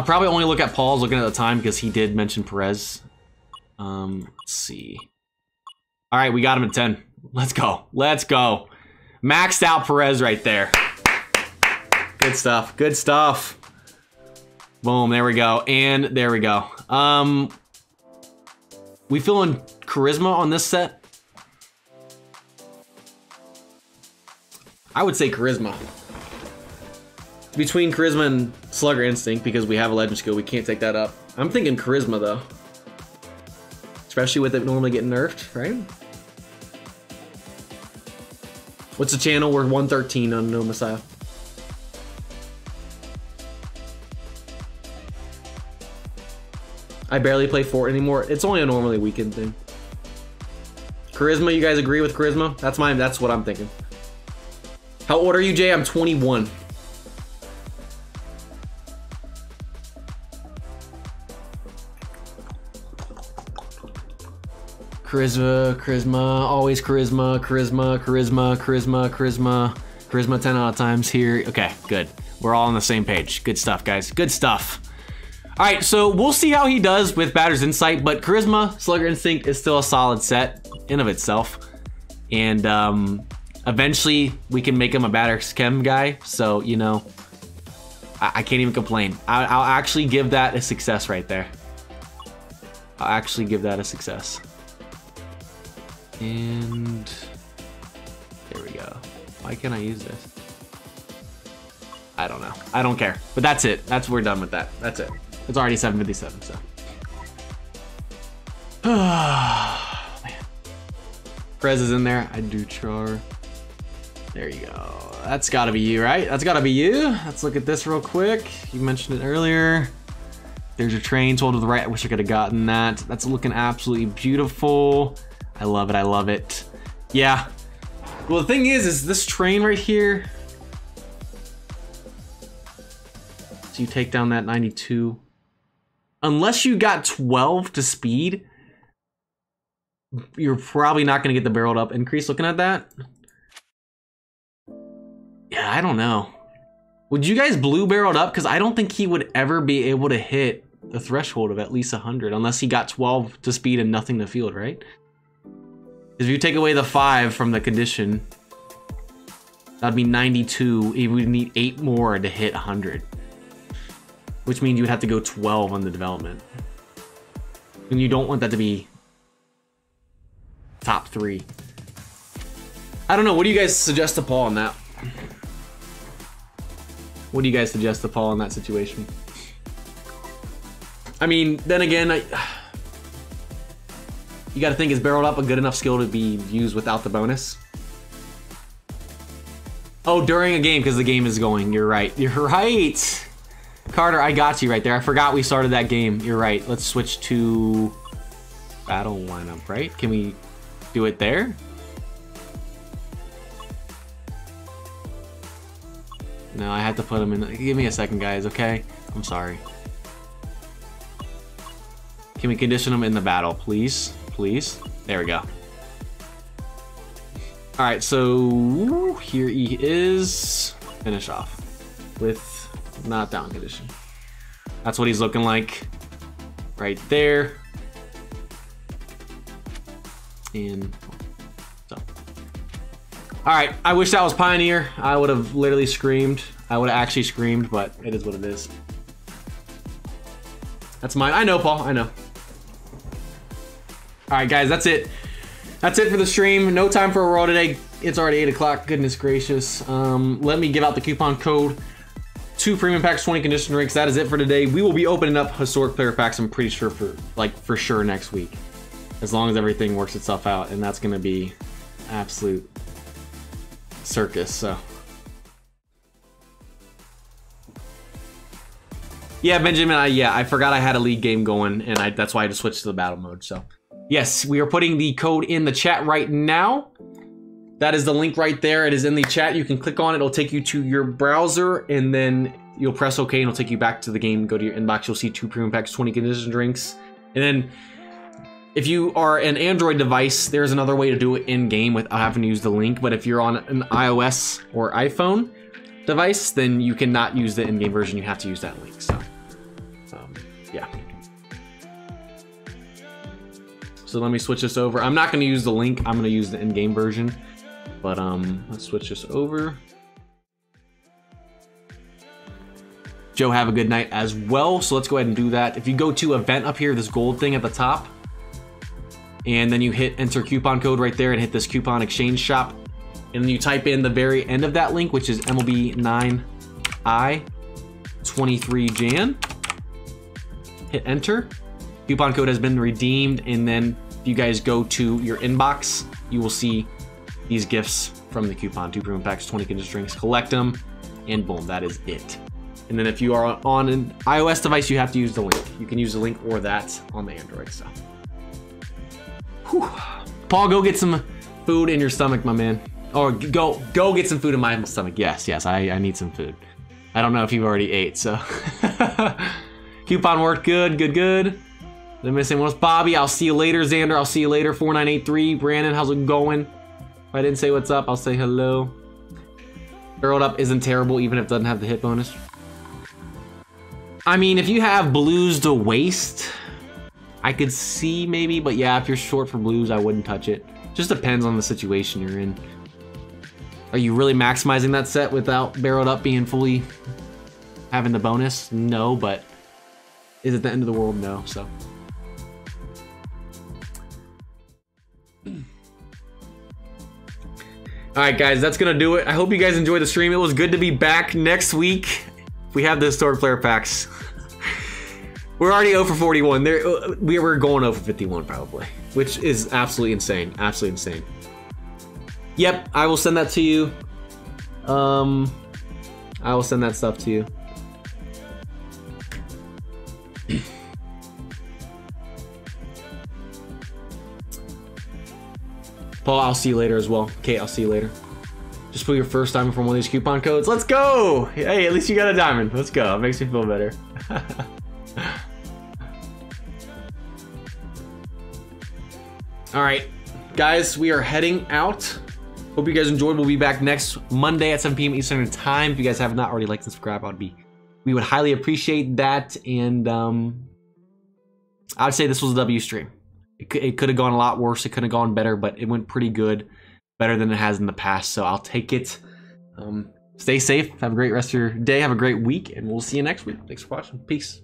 I'll probably only look at Paul's looking at the time because he did mention Perez. Um, let's see. All right, we got him at 10. Let's go. Let's go. Maxed out Perez right there. Good stuff. Good stuff. Boom. There we go. And there we go. Um, we feeling charisma on this set? I would say charisma. Between charisma and slugger instinct, because we have a legend skill, we can't take that up. I'm thinking charisma though. Especially with it normally getting nerfed, right? What's the channel? We're 113 on No Messiah. I barely play Fort anymore. It's only a normally weekend thing. Charisma, you guys agree with charisma? That's my that's what I'm thinking. How old are you, Jay? I'm 21. Charisma, charisma, always charisma, charisma, charisma, charisma, charisma, charisma 10 out of times here. Okay, good. We're all on the same page. Good stuff, guys. Good stuff. All right, so we'll see how he does with Batter's Insight, but Charisma, Slugger Instinct is still a solid set in of itself. And um, eventually we can make him a Batter's Chem guy. So, you know, I, I can't even complain. I, I'll actually give that a success right there. I'll actually give that a success. And there we go. Why can't I use this? I don't know. I don't care. But that's it. That's we're done with that. That's it. It's already 757, so. (sighs) Prez is in there. I do char. There you go. That's gotta be you, right? That's gotta be you. Let's look at this real quick. You mentioned it earlier. There's your train told to the right. I wish I could have gotten that. That's looking absolutely beautiful. I love it. I love it. Yeah. Well, the thing is, is this train right here. So you take down that 92. Unless you got 12 to speed, you're probably not going to get the barreled up increase looking at that. Yeah, I don't know. Would you guys blue barreled up? Because I don't think he would ever be able to hit the threshold of at least 100 unless he got 12 to speed and nothing to field, right? If you take away the 5 from the condition, that'd be 92. We would need 8 more to hit 100. Which means you would have to go 12 on the development. And you don't want that to be top 3. I don't know. What do you guys suggest to Paul on that? What do you guys suggest to Paul in that situation? I mean, then again, I, you got to think is barreled up a good enough skill to be used without the bonus? Oh, during a game because the game is going. You're right. You're right. Carter, I got you right there. I forgot we started that game. You're right. Let's switch to battle lineup, right? Can we do it there? No, I had to put him in. Give me a second, guys, okay? I'm sorry. Can we condition him in the battle, please? Please? There we go. Alright, so here he is. Finish off with not down condition. That's what he's looking like right there. And so. All right, I wish that was Pioneer. I would have literally screamed. I would have actually screamed, but it is what it is. That's mine. I know, Paul. I know. All right, guys, that's it. That's it for the stream. No time for a roll today. It's already 8 o'clock. Goodness gracious. Um, let me give out the coupon code. Two premium packs, 20 condition drinks. That is it for today. We will be opening up historic player packs, I'm pretty sure, for like for sure next week. As long as everything works itself out. And that's going to be absolute circus, so... Yeah, Benjamin. I, yeah, I forgot I had a league game going, and I, that's why I just switched to the battle mode. So, yes, we are putting the code in the chat right now. That is the link right there. It is in the chat. You can click on it. It'll take you to your browser, and then you'll press OK, and it'll take you back to the game. Go to your inbox. You'll see two premium packs, 20 condition drinks, and then if you are an Android device, there's another way to do it in game without having to use the link. But if you're on an iOS or iPhone device, then you cannot use the in-game version. You have to use that link. So, um, yeah. So let me switch this over. I'm not going to use the link. I'm going to use the in-game version. But um, let's switch this over. Joe, have a good night as well. So let's go ahead and do that. If you go to event up here, this gold thing at the top, and then you hit enter coupon code right there and hit this coupon exchange shop. And then you type in the very end of that link, which is MLB9I23Jan. Hit enter. Coupon code has been redeemed. And then if you guys go to your inbox, you will see these gifts from the coupon. Two premium packs, 20 condition drinks. Collect them, and boom, that is it. And then if you are on an iOS device, you have to use the link. You can use the link or that on the Android. So, Whew. Paul, go get some food in your stomach, my man. Or go go get some food in my stomach. Yes, yes, I, I need some food. I don't know if you've already ate, so. (laughs) Coupon worked good, good, good. The missing one was Bobby. I'll see you later, Xander. I'll see you later. 4983. Brandon, how's it going? If I didn't say what's up, I'll say hello. Barreled up isn't terrible, even if it doesn't have the hit bonus. I mean, if you have blues to waste, I could see maybe, but yeah, if you're short for blues, I wouldn't touch it. Just depends on the situation you're in. Are you really maximizing that set without barreled up being fully having the bonus? No, but is it the end of the world? No, so. All right, guys, that's gonna do it. I hope you guys enjoyed the stream. It was good to be back next week. We have the historic player packs. We're already 0 for 41. There, uh, we were going 0 for 51 probably, which is absolutely insane. Absolutely insane. Yep, I will send that to you. Um, I will send that stuff to you. Paul, I'll see you later as well. Kate, I'll see you later. Just put your first diamond from one of these coupon codes. Let's go! Hey, at least you got a diamond. Let's go. It makes me feel better. (laughs) All right, guys, we are heading out. Hope you guys enjoyed. We'll be back next Monday at 7 p.m. Eastern Time. If you guys have not already liked and subscribed, I'd be we would highly appreciate that. And um, I would say this was a W stream. It, it could have gone a lot worse. It could have gone better, but it went pretty good, better than it has in the past. So I'll take it. Um, stay safe. Have a great rest of your day. Have a great week, and we'll see you next week. Thanks for watching. Peace.